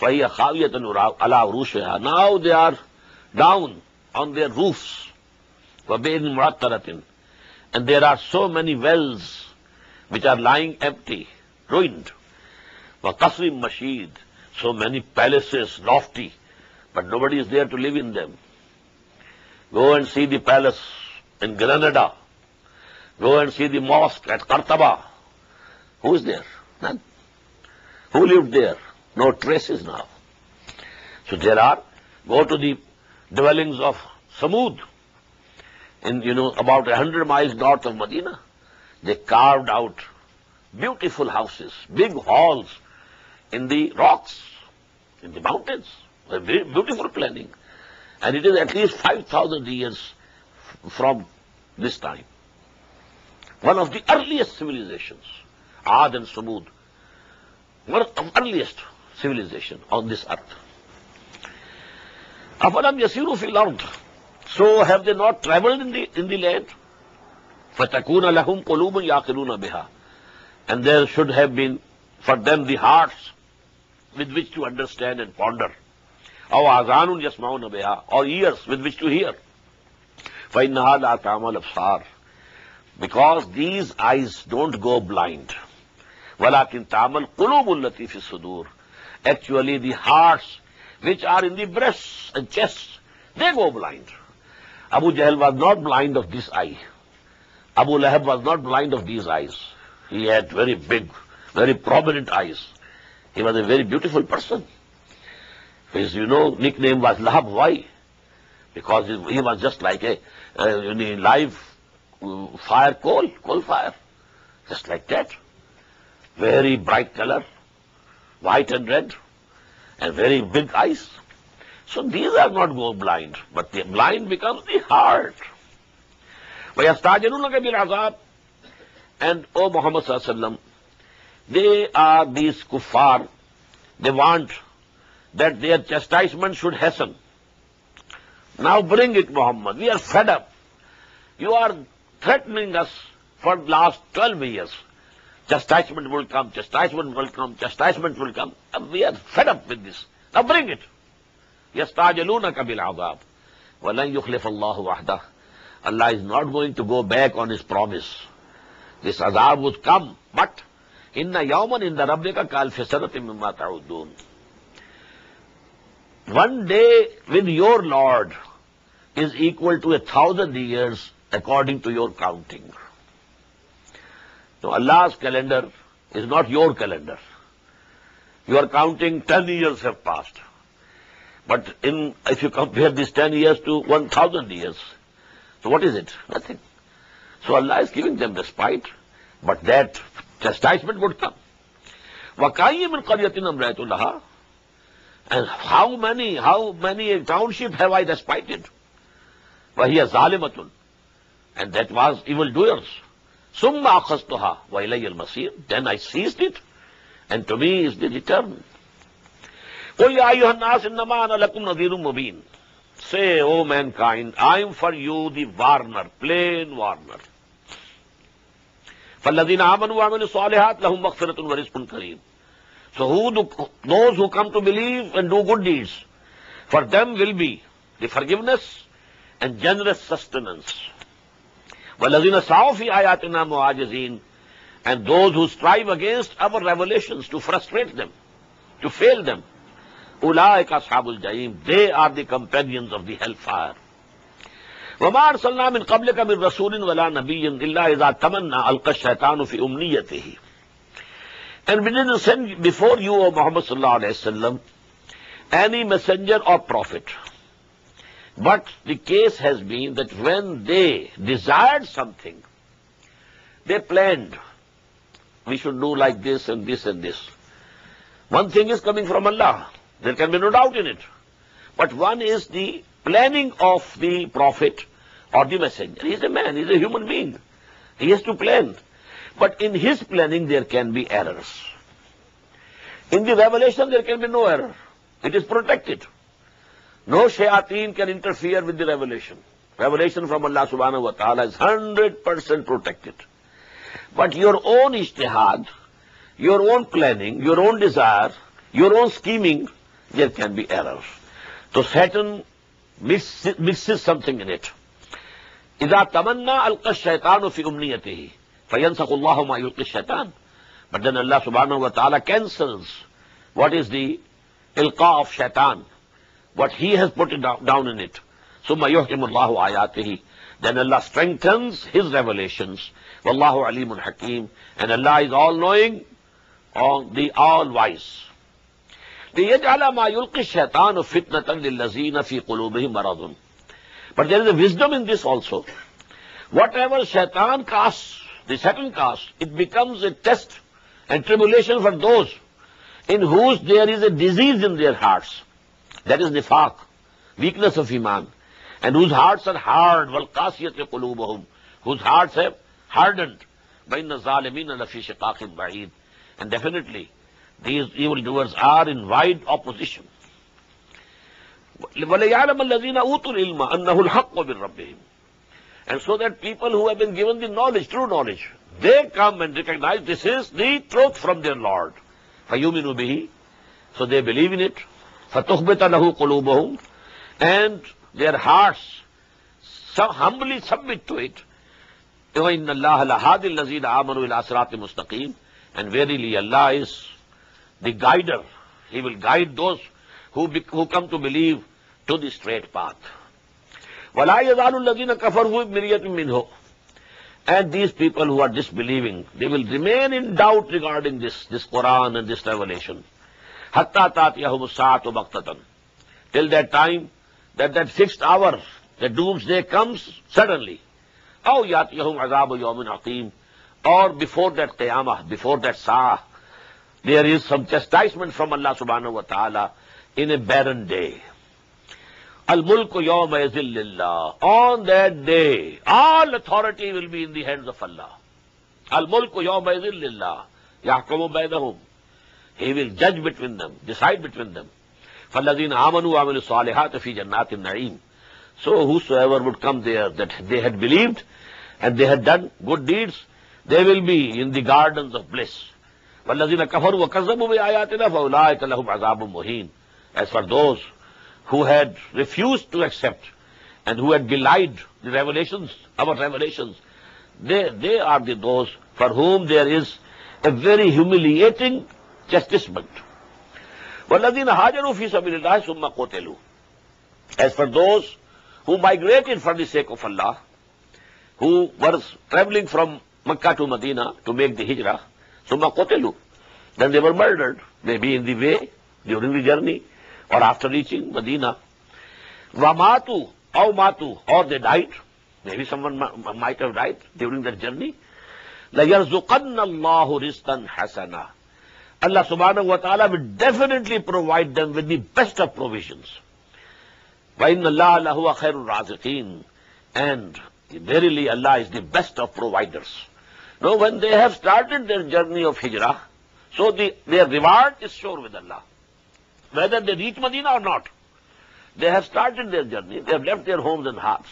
Now they are down on their roofs. وَبَيْنِ مُعَطَّرَةٍ And there are so many wells which are lying empty, ruined. وَقَصْرِ mashid, So many palaces, lofty, but nobody is there to live in them. Go and see the palace in Granada. Go and see the mosque at Qartaba. Who is there? None. Who lived there? No traces now. So there are, go to the dwellings of Samud, in, you know, about a hundred miles north of Medina. They carved out beautiful houses, big halls in the rocks, in the mountains. A very beautiful planning. And it is at least 5,000 years from this time. One of the earliest civilizations, Aad and Samud, one of the earliest civilization on this earth. So have they not traveled in the, in the land? فَتَكُونَ لَهُمْ قُلُوبٌ يَعْقِلُونَ بِهَا And there should have been for them the hearts with which to understand and ponder. أَوْ آذَانٌ يَسْمَعُونَ بِهَا Or ears with which to hear. فَإِنَّهَا لَا تَعْمَلْ أَبْصَارٌ Because these eyes don't go blind. وَلَكِنْ تَعْمَلْ قُلُوبُ الَّتِي فِي الصُّدُورِ Actually the hearts which are in the breasts and chests, they go blind. Abu Jahl was not blind of this eye. Abu Lahab was not blind of these eyes. He had very big, very prominent eyes. He was a very beautiful person. His, you know, nickname was Lahab. Why? Because he was just like a, uh, live fire coal, coal fire. Just like that. Very bright color, white and red, and very big eyes. So these are not go blind, but the blind becomes the heart. Muhammad their they are hasten. Now bring want that We are fed hasten now bring it Muhammad we are fed up you are threatening for last twelve come, will come come. And will come we are fed up Now bring bring اٹستاج کا وَلَنْ يُخْلِفَ اللہ وَحْدَهُ Allah is not going to go back on His promise. This azab would come, but in يَوْمًا إِنَّ رَبِّكَ كَالْفِسَرَةٍ مِمَّا تَعُدُّونَ One day with your Lord is equal to a thousand years according to your counting. So Allah's calendar is not your calendar. You are counting ten years have passed. But in, if you compare these ten years to one thousand years, So what is it? Nothing. So Allah is giving them respite, but that chastisement would come. وَقَيِّ مِنْ قَرْيَةٍ أَمْرَيْتُ لَهَا And how many, how many a township have I respited? وَهِيَ ظَالِمَةٌ And that was evildoers. ثُمَّ أَخَسْتُهَا وَإِلَيَّ الْمَسِيرُ Then I seized it, and to me is the return. قُلْ يَا أَيُّهَا النَّاسِ إِنَّمَا أَنَا لَكُمْ نَذِيرٌ مُبِينٌ say O mankind I am for you the warner plain warner و لدینہ آ بنوا میں نے سوال ہاتھ لو مخصرۃ کریم so who those who come to believe and do good deeds for them will be the for فرگ جنرل سسٹینس و لدینا صاف ہی آیا تین and those who strive against our revelations to frustrate them to fail them الا صاب جیم they are the companion of the hell fire ومار سلام ان قبل کا میر رسول ولا نبی ازا تمنا القش شیطان فی امنی And and didn't send before you O Muhammad صلی اللہ علیہ وسلم any messenger of prophet but the case has been that when they desire something they planned we should do like this and this and this one thing is coming from Allah There can be no doubt in it. But one is the planning of the prophet or the messenger. He's a man, he's a human being. He has to plan. But in his planning there can be errors. In the revelation there can be no error. It is protected. No shayateen can interfere with the revelation. Revelation from Allah subhanahu wa ta'ala is 100% protected. But your own ijtihad, your own planning, your own desire, your own scheming there can be errors. So Satan misses something in it. إذا تمنى ألقى الشيطان في أمنيته فينسخ الله ما يلقي الشيطان But then Allah subhanahu wa ta'ala cancels what is the ilqa of shaitan, what he has put down in it. ثم يحكم الله آياته Then Allah strengthens his revelations. Wallahu alimun hakim. And Allah is all-knowing, all, the all-wise. لیجعل ما یلقی الشیطان فتنة للذین فی قلوبہم مرض but there is a wisdom in this also whatever شیطان casts, the Satan cos it becomes a test and tribulation for those in whose there is a disease in their hearts that is نفاق weakness of ایمان and whose hearts are hard والقاسیت قلوبہم whose hearts have hardened بین الظالمین لفی شقاق بعید and definitely These evildoers are in wide opposition. And so that people who have been given the knowledge, true knowledge, they come and recognize this is the truth from their Lord. So they believe in it. And their hearts humbly submit to it. And verily Allah is the he will guide those who come to believe to the straight path ولا یزال ولازال کفر ہوئی and these people who are disbelieving they will remain in doubt regarding this this Quran and this قرآنشن حتا till that time that that six hour the doomsday comes suddenly or یاتی یوم عقیم or before that قیامہ before that ساہ there is some chastisement from اللہ سبحان day الک یو میز اللہ on that all authority will be in the of Allah الک یو میز یاٹوین دم ڈیسائڈ بٹوین دم فلینات would come they they had believed and they had done good deeds they will be in the gardens of bliss بلزین کفر و قزب میں آیا عذاب as for those who had refused to accept and those for whom there is a very humiliating chastisement وزین حاجر کو migrate for travelling from Makkah to Madinah to make the ہجرہ Summa kotilu. Then they were murdered, maybe in the way, during the journey, or after reaching Medina. Vamatu, au matu, or they died. Maybe someone might have died during that journey. لَيَرْزُقَنَّ اللَّهُ رِزْقًا حَسَنًا اللہ سبحانہ و تعالیٰ will definitely provide them with the best of provisions. وَإِنَّ اللَّهَ لَهُوَ خَيْرُ الرَّازِقِينَ And verily Allah is the best of providers. Now when they have started their journey of hijrah, so the, their reward is sure with Allah. Whether they reach Medina or not. They have started their journey, they have left their homes and hearts.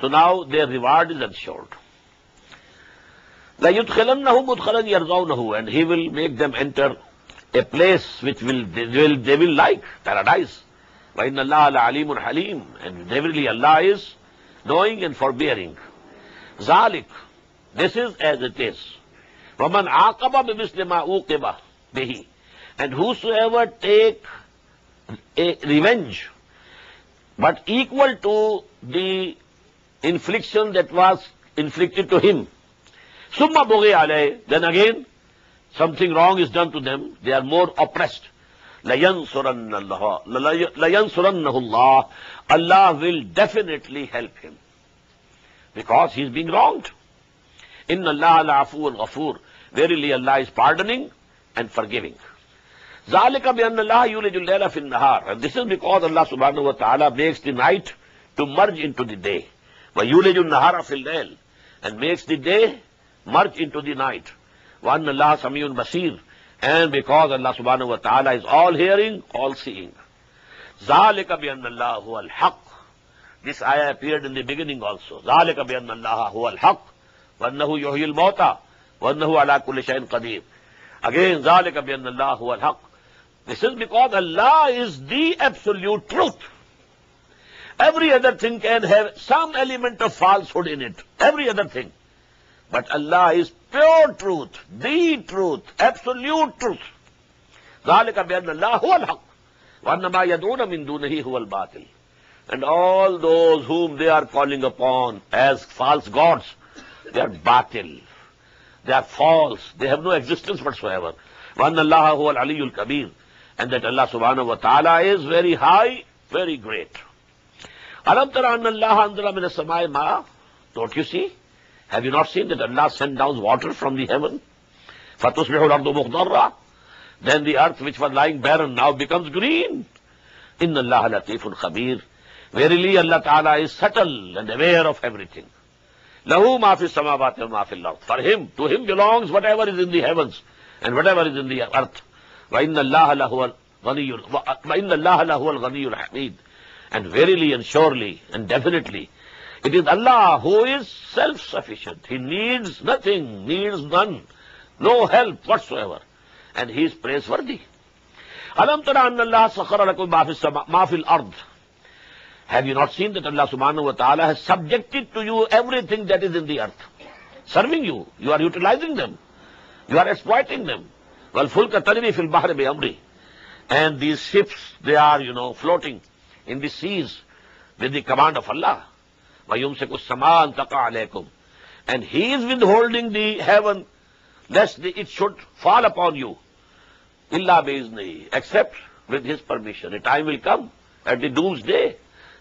So now their reward is ensured. And he will make them enter a place which will they will, they will like, paradise. وَإِنَّ اللَّهَ لَعَلِيمٌ حَلِيمٌ And they will Allah is knowing and forbearing. ذَلِكَ this is as it is. وَمَنْ عَاقَبَ بِمِثْلِ مَا عُوقِبَ بِهِ And whosoever take a revenge, but equal to the infliction that was inflicted to him. Summa bughi alay. Then again, something wrong is done to them. They are more oppressed. Allah will definitely help him because he is being wronged. ان اللہ العفو الغفور verily Allah is pardoning and forgiving ظال کا بھی اللہ یو لے جلح فن نہار دس از بیکاز اللہ سبحان و تعالیٰ makes the night to merge into the day وہ یو لے جل نہارا فل deal and makes the day merge into the night one اللہ سمی ان بصیر اینڈ بیکاز اللہ سبحان و تعالیٰ is all hearing all seeing ظال کا بھی ان اللہ الحق this I appeared in the beginning also ظال کا بھی ان اللہ الحق ون ہُ یوہیل محتا و شین قدیم اگین ظال اللہ الحق this is because Allah is the absolute truth every other thing can have some element of falsehood it every other thing but Allah is pure truth the truth absolute truth ظال کا بے اللہ ہو دونوں ہی ہو الباطل and all those whom they are calling upon as false gods they are from دیون تھوڑا دو بخت دور رہا دین the earth وائنگ now becomes green لطیف البیر ویری اللہ تعالیٰ is aware of every thing لہو معافی سما بات ہے معافی لرتھ for him to him belongs whatever is in the heavens and whatever is in the earth وائن اللہ لہو الغنی وائن اللہ لہو الغنی الحمید and verily and surely and definitely it is Allah who is self sufficient he needs nothing needs none no help whatsoever and he is praiseworthy الم تر ان اللہ سخر الکم معافی معافی الارض have you not seen that Allah سبحان و تعالیٰ subject to you everything that is in the earth serving you you are utilising them you are exploiting them well فل کا تلوی فل باہر بے امری and ships they are you know floating in the seas with the command of Allah میم سے کچھ سمان تکا علیکم کم and he is withholding the heaven lest the it should fall upon you Allah بیز نہیں except with his permission a time will come at the doomsday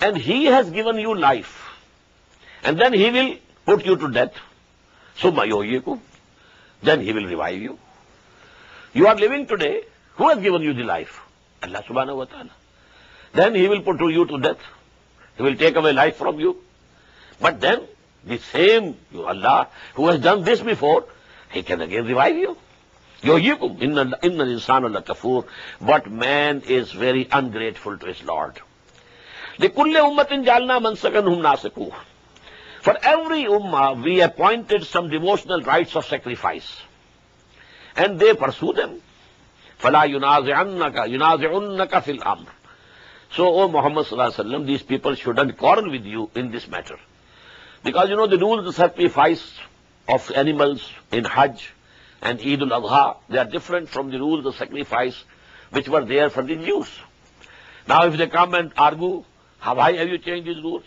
and he has given you life. And then he will put you to death. Then he will revive you. You are living today. Who has given you the life? Allah subhanahu wa ta'ala. Then he will put you to death. He will take away life from you. But then the same Allah who has done this before, he can again revive you. Yogikum. Inna, inna insana kafur. But man is very ungrateful to his Lord. لِكُلِّ أُمَّةٍ جَعَلْنَا مَنْسَكًا نَاسِكُوهُ For every ummah, we appointed some devotional rites of sacrifice. And they pursue them. فَلَا يُنَازِعُنَّكَ فِي الْأَمْرِ So, O Muhammad sallallahu alaihi wasallam, these people shouldn't quarrel with you in this matter. Because you know the rules of sacrifice of animals in Hajj and Eid al-Adha, they are different from the rules of sacrifice which were there for the Jews. Now if they come and argue how high have you changed these rules?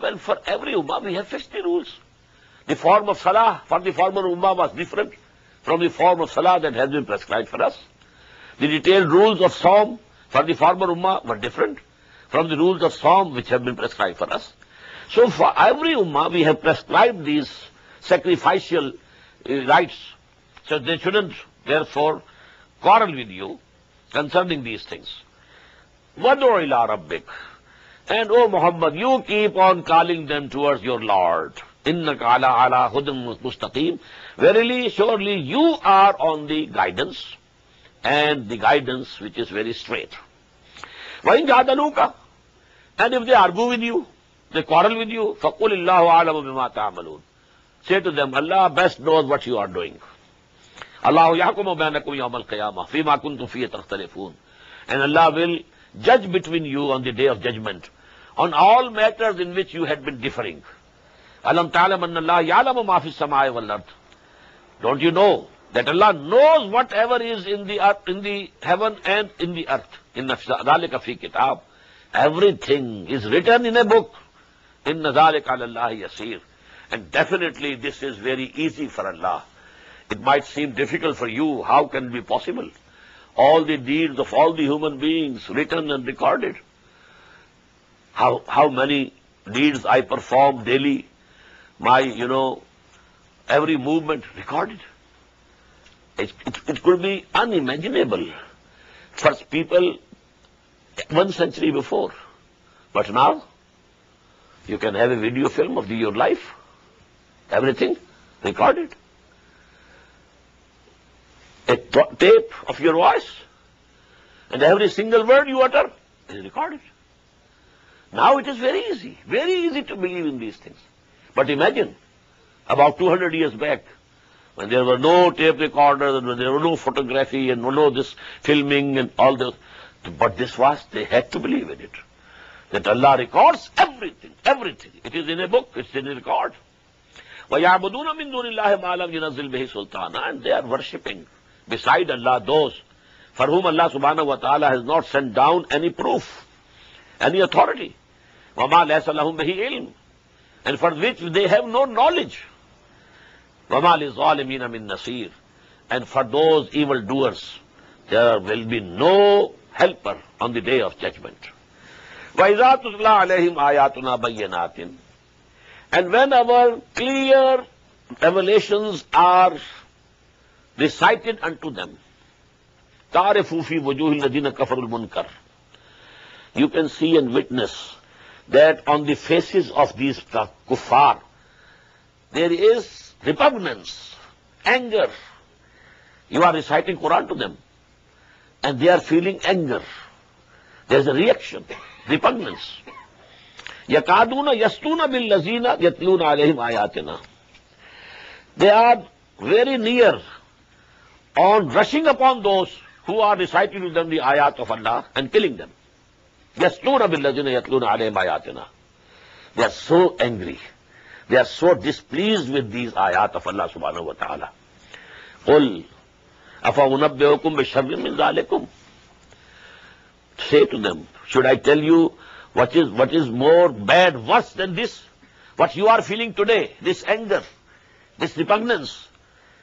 Well, for every ummah we have fifty rules. The form of salah for the former ummah was different from the form of salah that has been prescribed for us. The detailed rules of psalm for the former ummah were different from the rules of psalm which have been prescribed for us. So for every ummah we have prescribed these sacrificial eh, rites. So they shouldn't therefore quarrel with you concerning these things. وَدُعِ إِلَىٰ رَبِّكَ and O Muhammad, you keep on calling them towards your Lord. Inna ala ala hudum mustaqim. Verily, surely you are on the guidance and the guidance which is very straight. وَإِنْ جَادَلُوكَ And if they argue with you, they quarrel with you, فَقُلِ اللَّهُ عَلَمُ بِمَا تَعْمَلُونَ Say to them, Allah best knows what you are doing. Allah يَحْكُمُ بَيْنَكُمْ يَوْمَ الْقِيَامَةِ فِي مَا كُنْتُمْ فِيهِ تَخْتَلِفُونَ And Allah will judge between you on the day of judgment on all matters in which you had been differing. Alam ta'alam Allah ya'lamu ma fi wal ard. Don't you know that Allah knows whatever is in the earth, in the heaven and in the earth. In dhalika fi kitab. Everything is written in a book. In dhalika alallahi yasir. And definitely this is very easy for Allah. It might seem difficult for you. How can it be possible? all the deeds of all the human beings written and recorded. How many deeds I perform daily, my, every movement recorded. It could be unimaginable for people 1 century before. But now, you can have a video film of your life, everything recorded. Now it very easy very easy to believe but imagine about two hundred years back when there this but this was to believe Allah recording Allah for و تعالیٰ has not knowledge. Down any proof any authority for and for those even be will be no helper on the day of judgement Allah آيَاتُنَا and when our clear revelations are recited unto them. Tarifu fi wujuhil ladina kafarul munkar. You can see and witness that on the faces of these kuffar, there is repugnance, anger. You are reciting Quran to them, and they are feeling anger. There is a reaction, repugnance. يَكَادُونَ يَسْتُونَ بِالَّذِينَ يَتْلُونَ عَلَيْهِمْ آيَاتِنَا They are very near on rushing upon those who are reciting to them the ayat of Allah and killing them. They are so angry. They are so displeased with these ayat of Allah subhanahu wa ta'ala. قُلْ أَفَأُنَبِّئُكُمْ بِشَرٍ مِنْ ذَلِكُمْ Say to them, should I tell you what is, what is more bad, worse than this? What you are feeling today, this anger, this repugnance,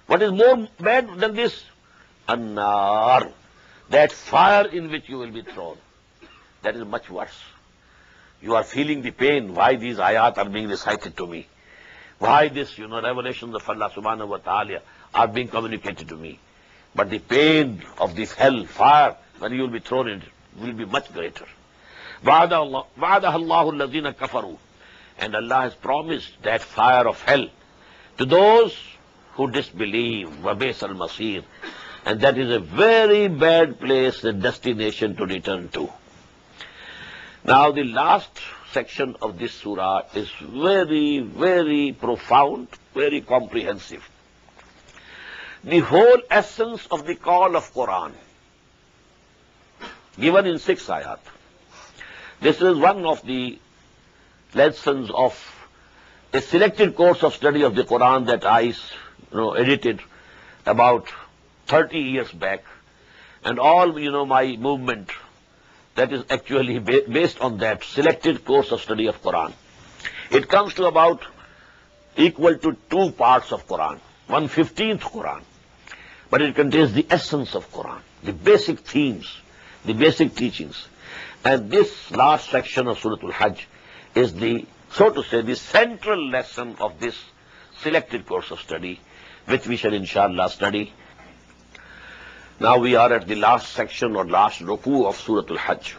what is more bad than this? Annar. That fire in which you will be thrown. That is much worse. You are feeling the pain why these ayat are being recited to me. Why this, you know, revelations of Allah subhanahu wa ta'ala are being communicated to me. But the pain of this hell, fire, when you will be thrown in it, will be much greater. And Allah has promised that fire of hell to those who disbelieve, wabes al-masir. And that is a very bad place and destination to return to. Now the last section of this surah is very, very profound, very comprehensive. The whole essence of the call of Quran, given in six ayat. This is one of the lessons of a selected course of study of the Quran that I you know, edited about 30 years back. And all, you know, my movement that is actually ba based on that selected course of study of Quran. It comes to about equal to two parts of Quran, one fifteenth Quran, but it contains the essence of Quran, the basic themes, the basic teachings. And this last section of Suratul hajj is the, so to say, the central lesson of this selected course of study, which we shall inshallah study. Now we are at the last section or last ruku of Surah Al-Hajj.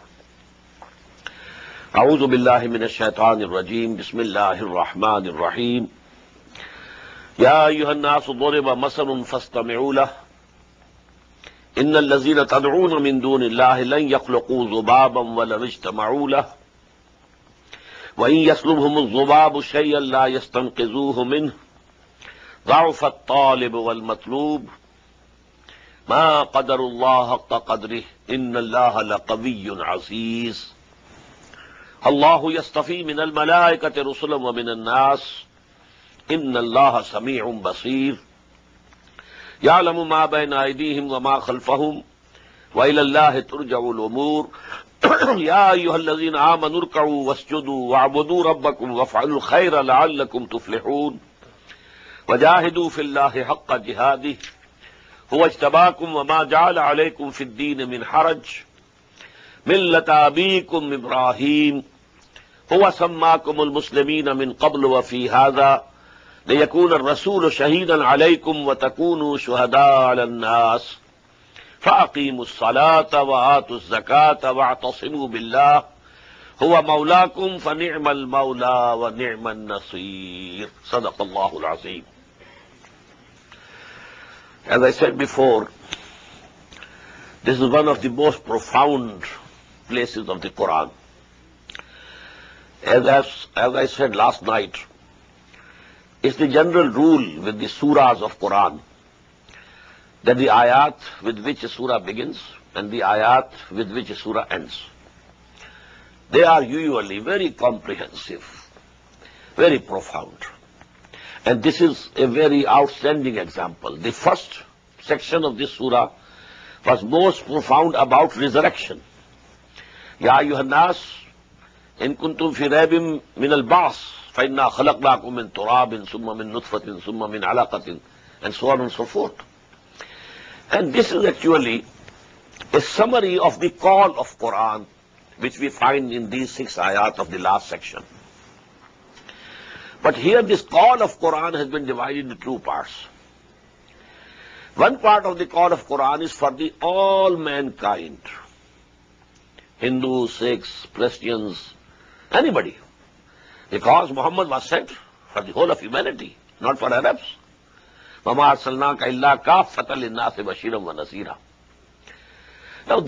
أعوذ بالله من الشيطان الرجيم بسم الله الرحمن الرحيم يا أيها الناس ضرب مثل فاستمعوا له إن الذين تدعون من دون الله لن يخلقوا ذبابا ولن اجتمعوا له وإن يسلبهم الذباب شيئا لا يستنقذوه منه ضعف الطالب والمطلوب ما قدر الله حق قدره إن الله لقوي عزيز الله يستفي من الملائكة رسلا ومن الناس إن الله سميع بصير يعلم ما بين أيديهم وما خلفهم وإلى الله ترجع الأمور [clears throat] يا أيها الذين آمنوا اركعوا واسجدوا واعبدوا ربكم وافعلوا الخير لعلكم تفلحون وجاهدوا في الله حق جهاده هو اجتباكم وما جعل عليكم في الدين من حرج ملة أبيكم إبراهيم هو سماكم المسلمين من قبل وفي هذا ليكون الرسول شهيدا عليكم وتكونوا شهداء على الناس فأقيموا الصلاة وآتوا الزكاة واعتصموا بالله هو مولاكم فنعم المولى ونعم النصير صدق الله العظيم As I said before, this is one of the most profound places of the Quran. As, as, as I said last night, it's the general rule with the surahs of Quran that the ayat with which a surah begins and the ayat with which a surah ends. They are usually very comprehensive, very profound. And this is a very outstanding example. The first section of this surah was most profound about resurrection. Ya Yuhannas, in kuntum fi raybin min al-ba'as, فَإِنَّا خَلَقْنَاكُم min تُرَابٍ summa min نُطْفَةٍ ثُمَّ min عَلَقَةٍ and so on and so forth. And this is actually a summary of the call of Quran which we find in these six ayat of the last section. But here this call of Quran has been divided to parts one part of the call of Quran is for the all mankind Hindu Sikh کرنی بڑی because Muhammad was sent for the whole of humanity not for Arabs محمد سلام کا اللہ کا فتح اللہ سے بشیر و نذیرہ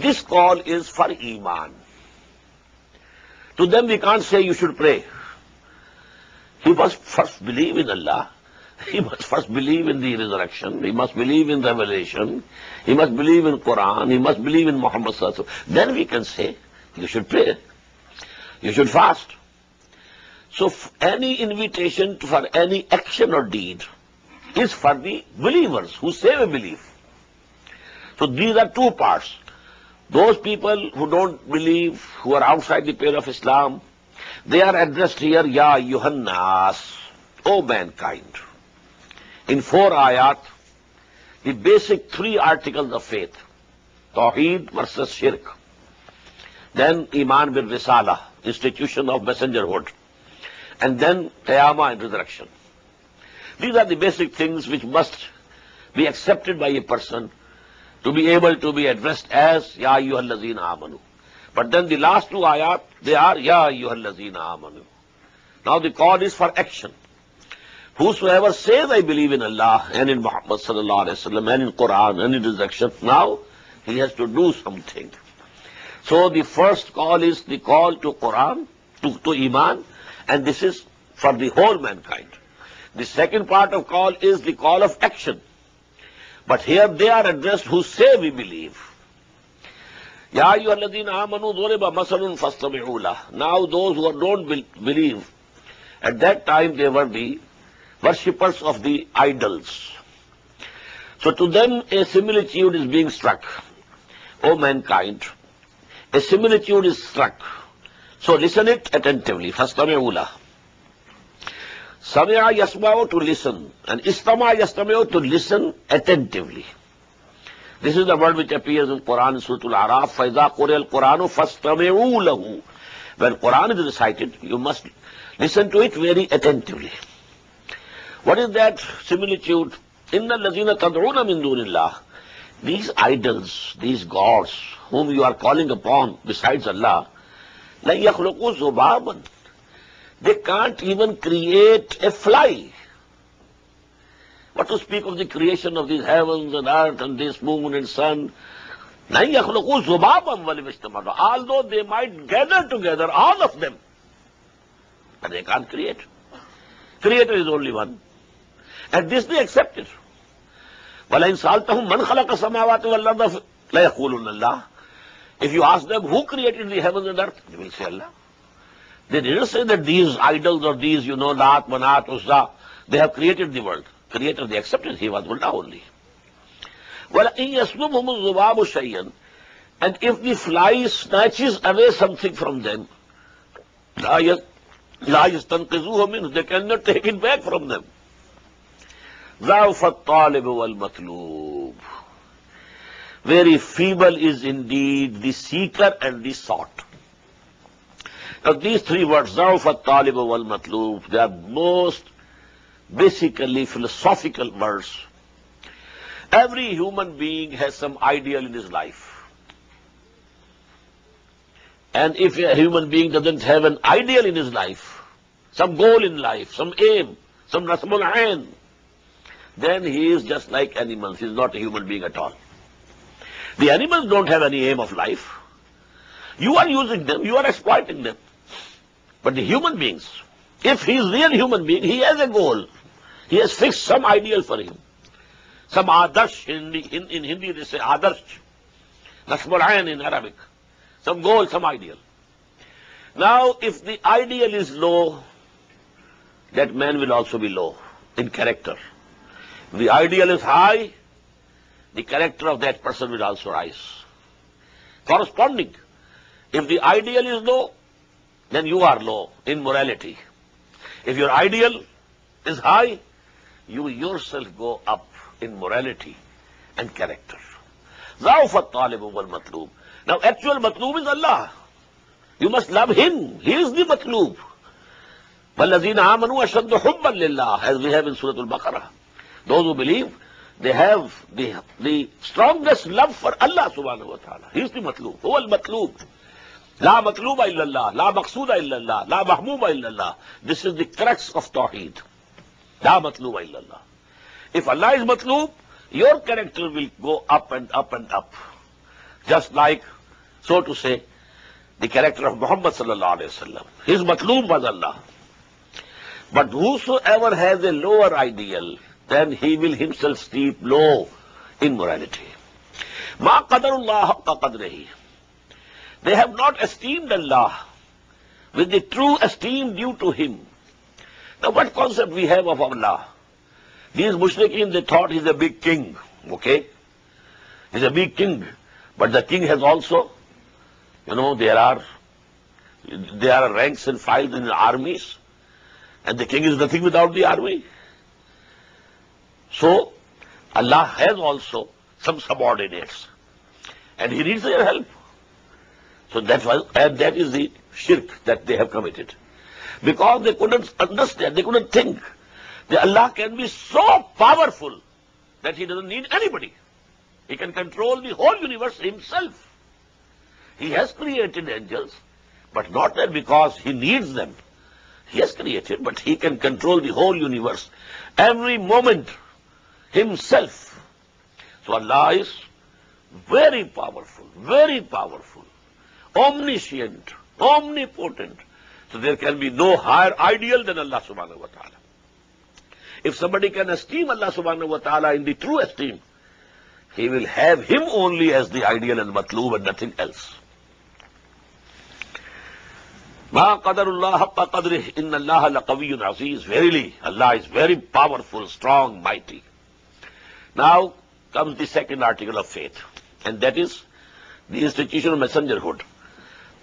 دس کال از فار ایمان to them we can't see you should pray He must first believe in Allah. He must first believe in the resurrection. He must believe in revelation. He must believe in Quran. He must believe in Muhammad Sallallahu Alaihi Wasallam. Then we can say, you should pray. You should fast. So any invitation for any action or deed is for the believers who say we believe. So these are two parts. Those people who don't believe, who are outside the pale of Islam, they are address here یا یو ہن آس O mankind in four آیات the basic three article of faith توحید versus شرک then ایمان بن ریسالا institution of messengerhood and then قیاما interaction these are the basic things which must be accepted by a person to be able to be addressed as یا یو ہن لذین but then the last two I are they are یار یو ہر لذینا call is for action says I believe انہ in محمد صلی اللہ علیہ وسلم now has to do something so the first call is the call to Quran to تو ایمان and this is for the whole mankind the second part of call is the call of action but here they are address ہُ see we believe Ya ayyuhalladhina amanu dhuriba masalun fastami'u Now those who don't believe, at that time they were the worshippers of the idols. So to them a similitude is being struck. O mankind, a similitude is struck. So listen it attentively. فَاسْتَمِعُوا لَهُ Samia yasma'u to listen, and istama yastama'u to listen attentively. This is the word which appears in Quran سورۃ الاعراف فاذا قرئ القران فاستمعوا له بل Quran is recited you must listen to it very attentively what is that similitude ان الذين تدعون من دون الله these idols these gods whom you are calling upon besides Allah لا یخلقوا ذبابا they can't even create a fly What to speak of the creation of these heavens and earth and this moon and sun? Although they might gather together, all of them, but they can't create. Creator is only one. And this they accepted. وَلَئِنْ If you ask them, who created the heavens and earth? They will say Allah. They didn't say that these idols or these, you know, Lat, Manat, Uzza, they have created the world creator of the acceptance, he was Allah only. وَلَئِنْ يَسْلُبْهُمُ الذُّبَابُ شَيْئًا And if the fly snatches away something from them, لَا يَسْتَنْقِذُهُ means they cannot take it back from them. ضَعْفَ al وَالْمَطْلُوبُ Very feeble is indeed the seeker and the sought. Now these three words, ضَعْفَ al وَالْمَطْلُوبُ, they are most basically philosophical verse. Every human being has some ideal in his life. And if a human being doesn't have an ideal in his life, some goal in life, some aim, some rasmul ain, then he is just like animals. He is not a human being at all. The animals don't have any aim of life. You are using them, you are exploiting them. But the human beings, if he is real human being, he has a goal. He has fixed some ideal for him. Some adarsh, in, in, in Hindi they say adarsh, nashmul in Arabic. Some goal, some ideal. Now, if the ideal is low, that man will also be low in character. If the ideal is high, the character of that person will also rise. Corresponding, if the ideal is low, then you are low in morality. Ideal high you yourself go up in morality and character طالب مطلوب از اللہ you must لو ہم ہی از دی مطلوب بل عظین strongest love for Allah ہی مطلوب لا مطلوب الا اللہ لا مقصود الا اللہ لا الا اللہ this is the cracks of توحید لا مطلوب الا اللہ اف اللہ از مطلوب your character will go up and and up up just like so to say the character of محمد صلی اللہ علیہ وسلم ہز مطلوب Allah but ever has a lower ideal then he will step low in morality ماں قدر اللہ کا قدر ہی They have not esteemed Allah with the true esteem due to Him. Now what concept we have of Allah? These mushrikeen, they thought He's a big king, okay? He's a big king, but the king has also, you know, there are, there are ranks and files in the armies, and the king is nothing without the army. So, Allah has also some subordinates, and He needs their help. So that is the shirk that they have committed. Because they couldn't understand, they couldn't think that Allah can be so powerful that He doesn't need anybody. He can control the whole universe Himself. He has created angels, but not that because He needs them. He has created, but He can control the whole universe, every moment, Himself. So Allah is very powerful, very powerful omniscient, omnipotent. So there can be no higher ideal than Allah subhanahu wa ta'ala. If somebody can esteem Allah subhanahu wa ta'ala in the true esteem, he will have him only as the ideal and matloob and nothing else. Ma qadarullah inna allaha laqawiyyun aziz. Verily, Allah is very powerful, strong, mighty. Now comes the second article of faith, and that is the institution of messengerhood.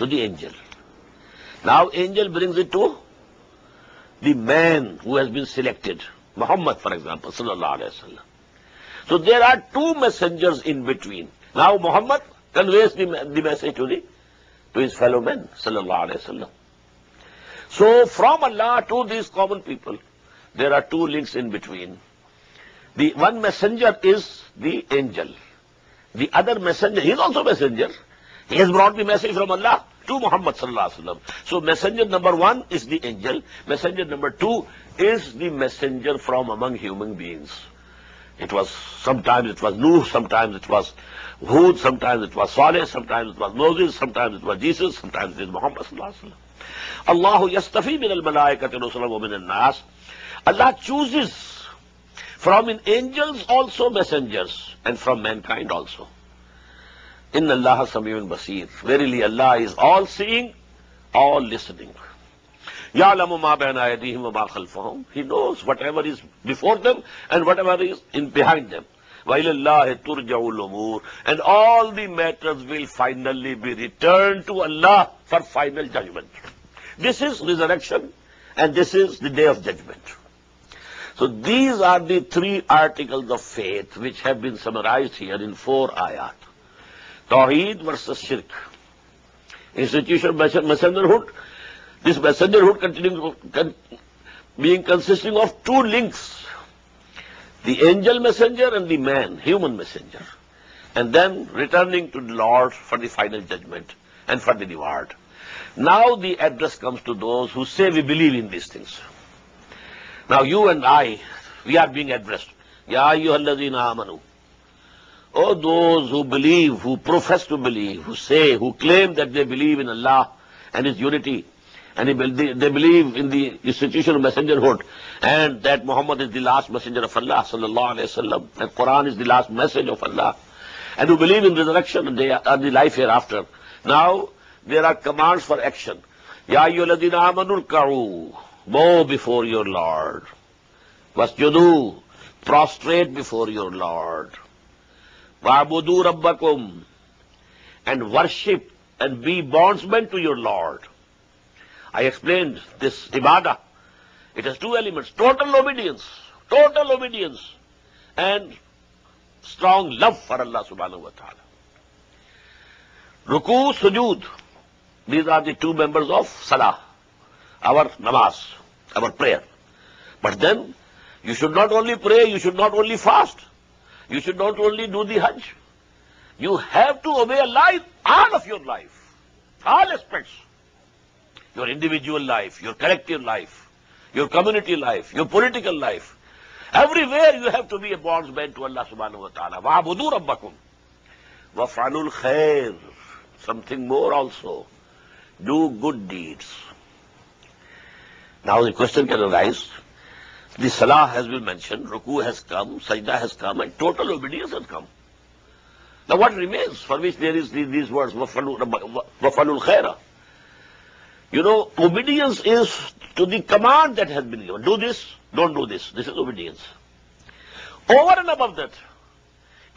Angel now angel brings to the man who has select Muhammad for example صلی اللہ علیہ so there are two messenger now Muhammad convince the message to the to is fellow men صلی اللہ علیہ وسلم so from Allah to these common people there are two links in between the one messenger is the angel the other messenger has also messenger He has brought the message from Allah to Muhammad sallallahu alaihi wasallam. So messenger number one is the angel. Messenger number two is the messenger from among human beings. It was sometimes it was Nuh, sometimes it was Hud, sometimes it was Saleh, sometimes it was Moses, sometimes it was Jesus, sometimes it is Muhammad sallallahu alaihi wasallam. Allahu yastafi min al nas Allah chooses from in angels also messengers and from mankind also. إن الله سميع بصير Verily Allah is all seeing, all listening. يعلم ما بين wa وما خلفهم He knows whatever is before them and whatever is in behind them. وَإِلَى اللَّهِ تُرْجَعُ الْأُمُورِ And all the matters will finally be returned to Allah for final judgment. This is resurrection and this is the day of judgment. So these are the three articles of faith which have been summarized here in four ayat. Tawheed versus Shirk. Institution of messengerhood. This messengerhood continuing, con, being consisting of two links. The angel messenger and the man, human messenger. And then returning to the Lord for the final judgment and for the reward. Now the address comes to those who say we believe in these things. Now you and I, we are being addressed. Ya ayyuhallazina amanu all those who believe, who profess to believe, who say, who claim that they believe in Allah and His unity, and they believe in the institution of messengerhood, and that Muhammad is the last messenger of Allah, sallallahu alayhi wasallam, and Quran is the last message of Allah, and who believe in resurrection and the life hereafter. Now, there are commands for action. Ya ayyuhaladina amanul karu, bow before your Lord. Wasjudu, prostrate before your Lord. وبود اب and worship and be bondsmen to your Lord I explain this اباڈا it has two elements total obedience total obedience and strong love for Allah سبحانہ و رکو سجود these are the two members of سلاح over نواز over پرن you should not only pray you should not only fast you should not only do the Hajj you have to obey a life all of your life all aspects your individual life your corrective life your community life your political life everywhere you have to be a bondman to Allah سبحانہ و تعالیٰ وہاں ادور ابکن و فان الخیر something more also do good deeds now the question can quiz The salah has been mentioned, ruku has come, sajda has come, and total obedience has come. Now what remains for which there is these words, wafalul khaira? You know, obedience is to the command that has been given. Do this, don't do this. This is obedience. Over and above that,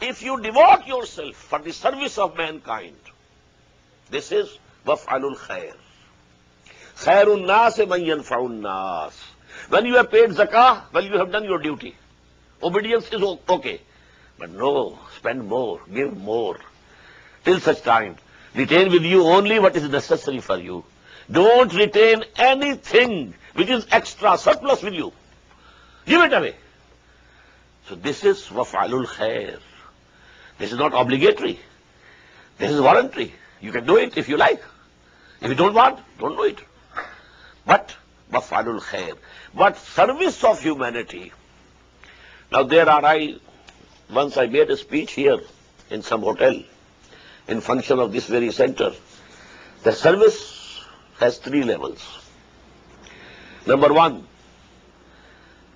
if you devote yourself for the service of mankind, this is wafalul khair. خير nas من ينفع nas. When you have paid zakah, well, you have done your duty. Obedience is okay. But no, spend more, give more. Till such time, retain with you only what is necessary for you. Don't retain anything which is extra, surplus with you. Give it away. So this is waf'alul khair. This is not obligatory. This is voluntary. You can do it if you like. If you don't want, don't do it. But maf'alul khair. But service of humanity. Now there are I, once I made a speech here in some hotel in function of this very center. The service has three levels. Number one,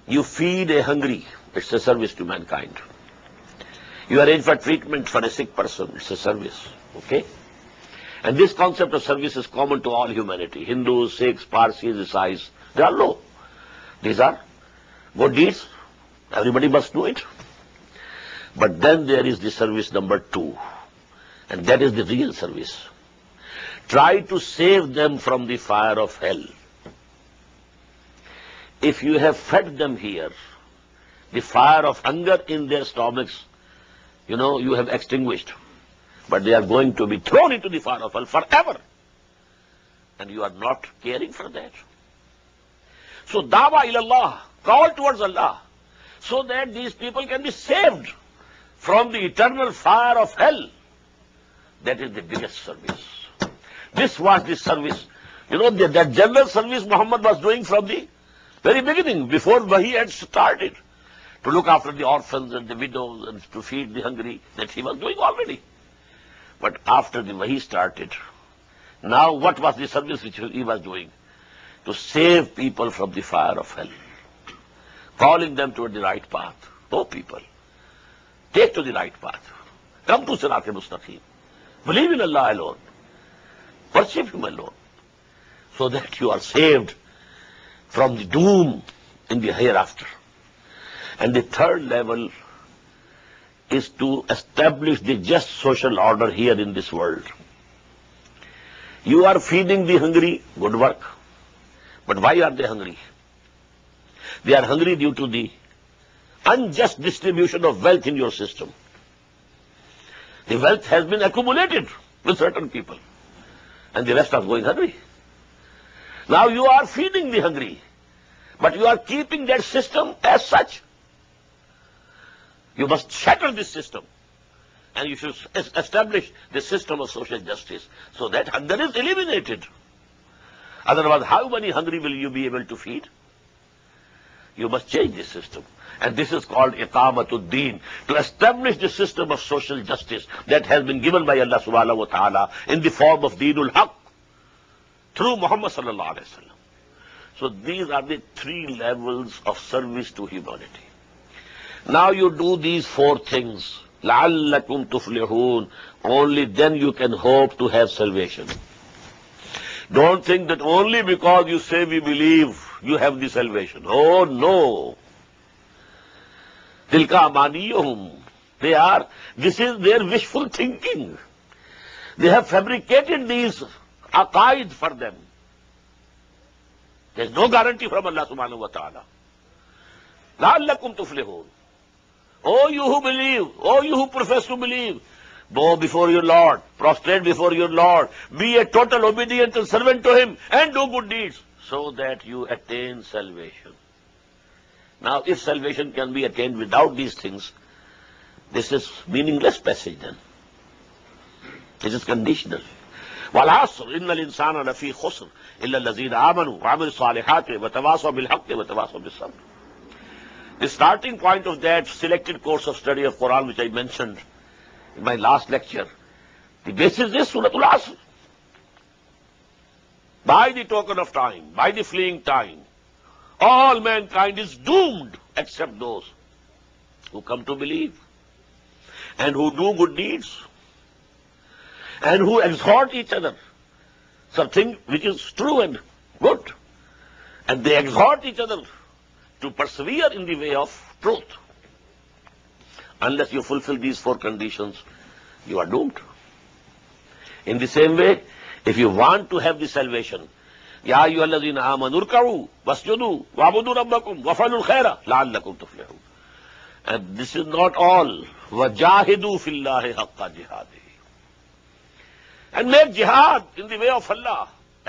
you feed a hungry. It's a service to mankind. You arrange for treatment for a sick person. It's a service. Okay? And this concept of service is common to all humanity. Hindus, Sikhs, Parsis, Isais, they all low. These are good deeds. Everybody must do it. But then there is the service number two. And that is the real service. Try to save them from the fire of hell. If you have fed them here, the fire of hunger in their stomachs, you know, you have extinguished. But they are going to be thrown into the fire of hell forever. And you are not caring for that. So dawa ilallah, call towards Allah, so that these people can be saved from the eternal fire of hell. That is the biggest service. This was the service. You know, the, that general service Muhammad was doing from the very beginning, before Wahi had started, to look after the orphans and the widows and to feed the hungry, that he was doing already. What after the مہی started now what was the service which he was doing to save people from the fire of hell call them toward the right path to people take to the right path come to سرا کے مستفی believe انسو you I loan so that you are saved from the doom in hereafter and the third level is to establish the just social order here in this world. You are feeding the hungry, good work. But why are they hungry? They are hungry due to the unjust distribution of wealth in your system. The wealth has been accumulated with certain people, and the rest are going hungry. Now you are feeding the hungry, but you are keeping that system as such you must shatter this system. And you should establish the system of social justice so that hunger is eliminated. Otherwise, how many hungry will you be able to feed? You must change this system. And this is called Iqamatul Deen, to establish the system of social justice that has been given by Allah subhanahu wa ta'ala in the form of Deenul Haqq through Muhammad sallallahu alayhi wa sallam. So these are the three levels of service to humanity. نا you do these four things لال لکن تفلے only then you can hope to have salvation don't think دونلی back you see we believe you have دیلویشن ہو نو دل کا مانی they are this is their wishful thinking they have fabricated these اکائڈ for them this no guarantee from اللہ سے معلومات لال لکم تفلے ہو O oh, you who believe, O oh, you who profess to believe, bow before your Lord, prostrate before your Lord, be a total obedient and servant to Him, and do good deeds, so that you attain salvation. Now, if salvation can be attained without these things, this is meaningless passage then. This is conditional. والعصر إن الإنسان لفي خسر إلا الذين آمنوا وعملوا الصالحات وتواصوا بالحق وتواصوا بالصبر the starting point of that selected course of study of Quran, which I mentioned in my last lecture, the basis is Surah Al-Asr. By the token of time, by the fleeing time, all mankind is doomed except those who come to believe and who do good deeds and who exhort each other, something which is true and good. And they exhort each other to persevere in the way of truth unless you fulfil these four conditions you are doomed in way if you want to have this jihad in in way of Allah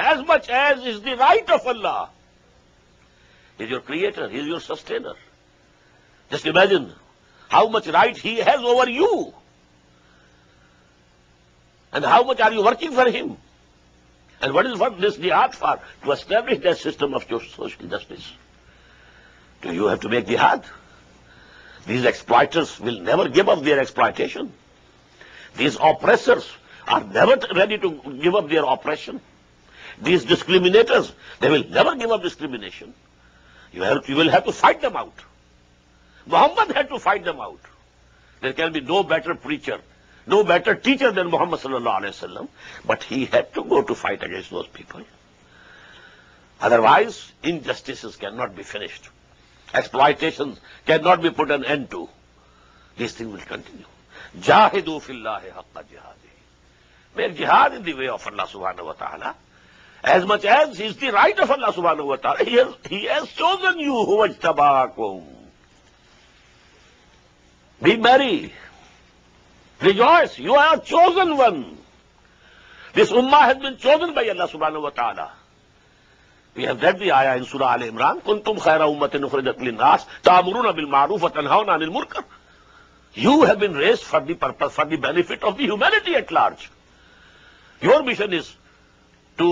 as much as is the right of Allah He's your creator. He's your sustainer. Just imagine how much right he has over you. And how much are you working for him? And what is what this the for? To establish that system of social justice. Do you have to make the jihad? These exploiters will never give up their exploitation. These oppressors are never ready to give up their oppression. These discriminators, they will never give up discrimination. But ہیوائٹ people otherwise injustice can not be finished S petition can not be put an end to this thing ولدی way of Allah سب نے as much as is the right of Allah سبحانہ ہوا تھا he has chosen you who تباہ کو be merry rejoice you are chosen one this اما has been chosen by Allah سبحانہ ہوا تعالیٰ وی ہیو دیٹ بھی آیا ان سورہ آل عمران کن تم خیر امت نخرجت للناس تامرون بالمعروف وتنہون عن المنکر you have been raised for the purpose for the benefit of the humanity at large your mission is to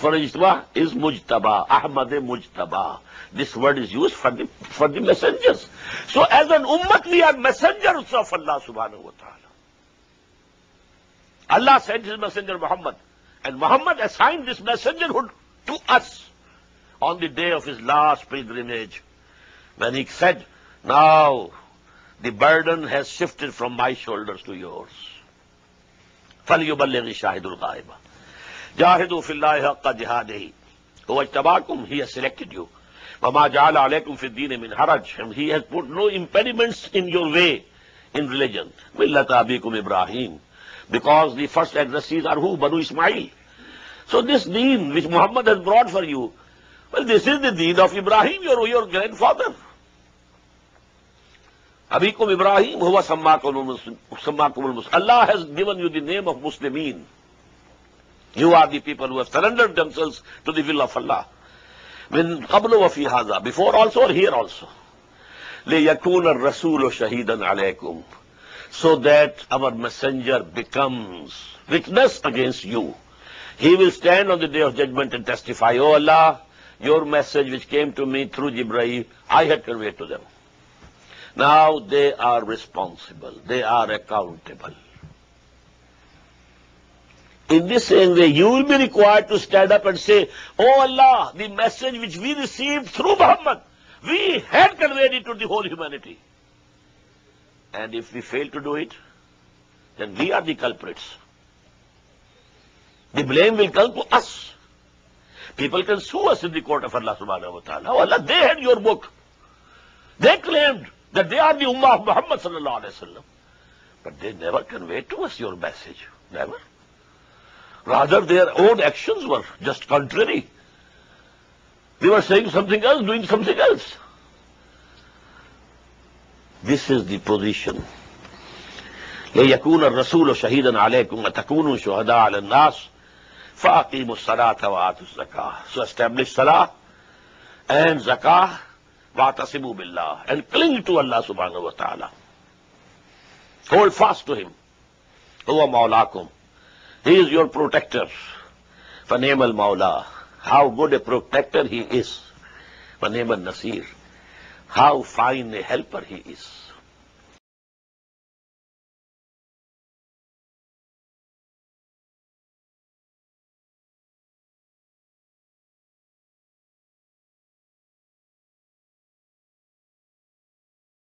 for دیجرجر ہوتا اللہ محمد ڈے آف لاسٹ ویڈ heat now the burden has shift from my shoulder to you فلی شاہد الب جاہد فی اللہ حق کا جہاد ہی وہ تباکم ہی سلیکٹڈ یو مما جال علیکم فی الدین من حرج he has put no impediments in your way in religion ملت ابیکم ابراہیم because the first addressees are ہو بنو اسماعیل so this then which Muhammad has brought for you well this is the then of Ibrahim your your grandfather ابھی کم ابراہیم ہوا سما کم Allah has given you the name of مسلمین You are the people who have surrendered themselves to the will of Allah. Min qablu wa fi haza. Before also or here also. لِيَكُونَ الرَّسُولُ shahidan عَلَيْكُمْ So that our messenger becomes witness against you. He will stand on the day of judgment and testify, O oh Allah, your message which came to me through Jibreel, I had conveyed to them. Now they are responsible. They are accountable. دینس way you will be reckoned upped C O Allah the message which we receive through Muhammad we had convey who fail to do it we are that's the blame will come to people can suit of Allah they had you اک دے claim of محمد صلی اللہ وسلم but they never convey message Rather, their own actions were just contrary. They were saying something else, doing something else. This is the position. لَيَكُونَ الرَّسُولُ شَهِيدًا عَلَيْكُمْ وَتَكُونُوا شُهَدَىٰ عَلَى النَّاسِ فَأَقِيمُوا الصَّلَاةَ وَآتُوا الزَّكَاةَ So establish salah and zakah وَعْتَصِبُوا بِاللَّهِ And cling to Allah subhanahu wa ta'ala. Hold fast to Him. هُوَ مَوْلَاكُمْ دی از یور پروٹیکٹر پ نیمل مولا how good a protector he is پنیمل Naseer how fine a helper he is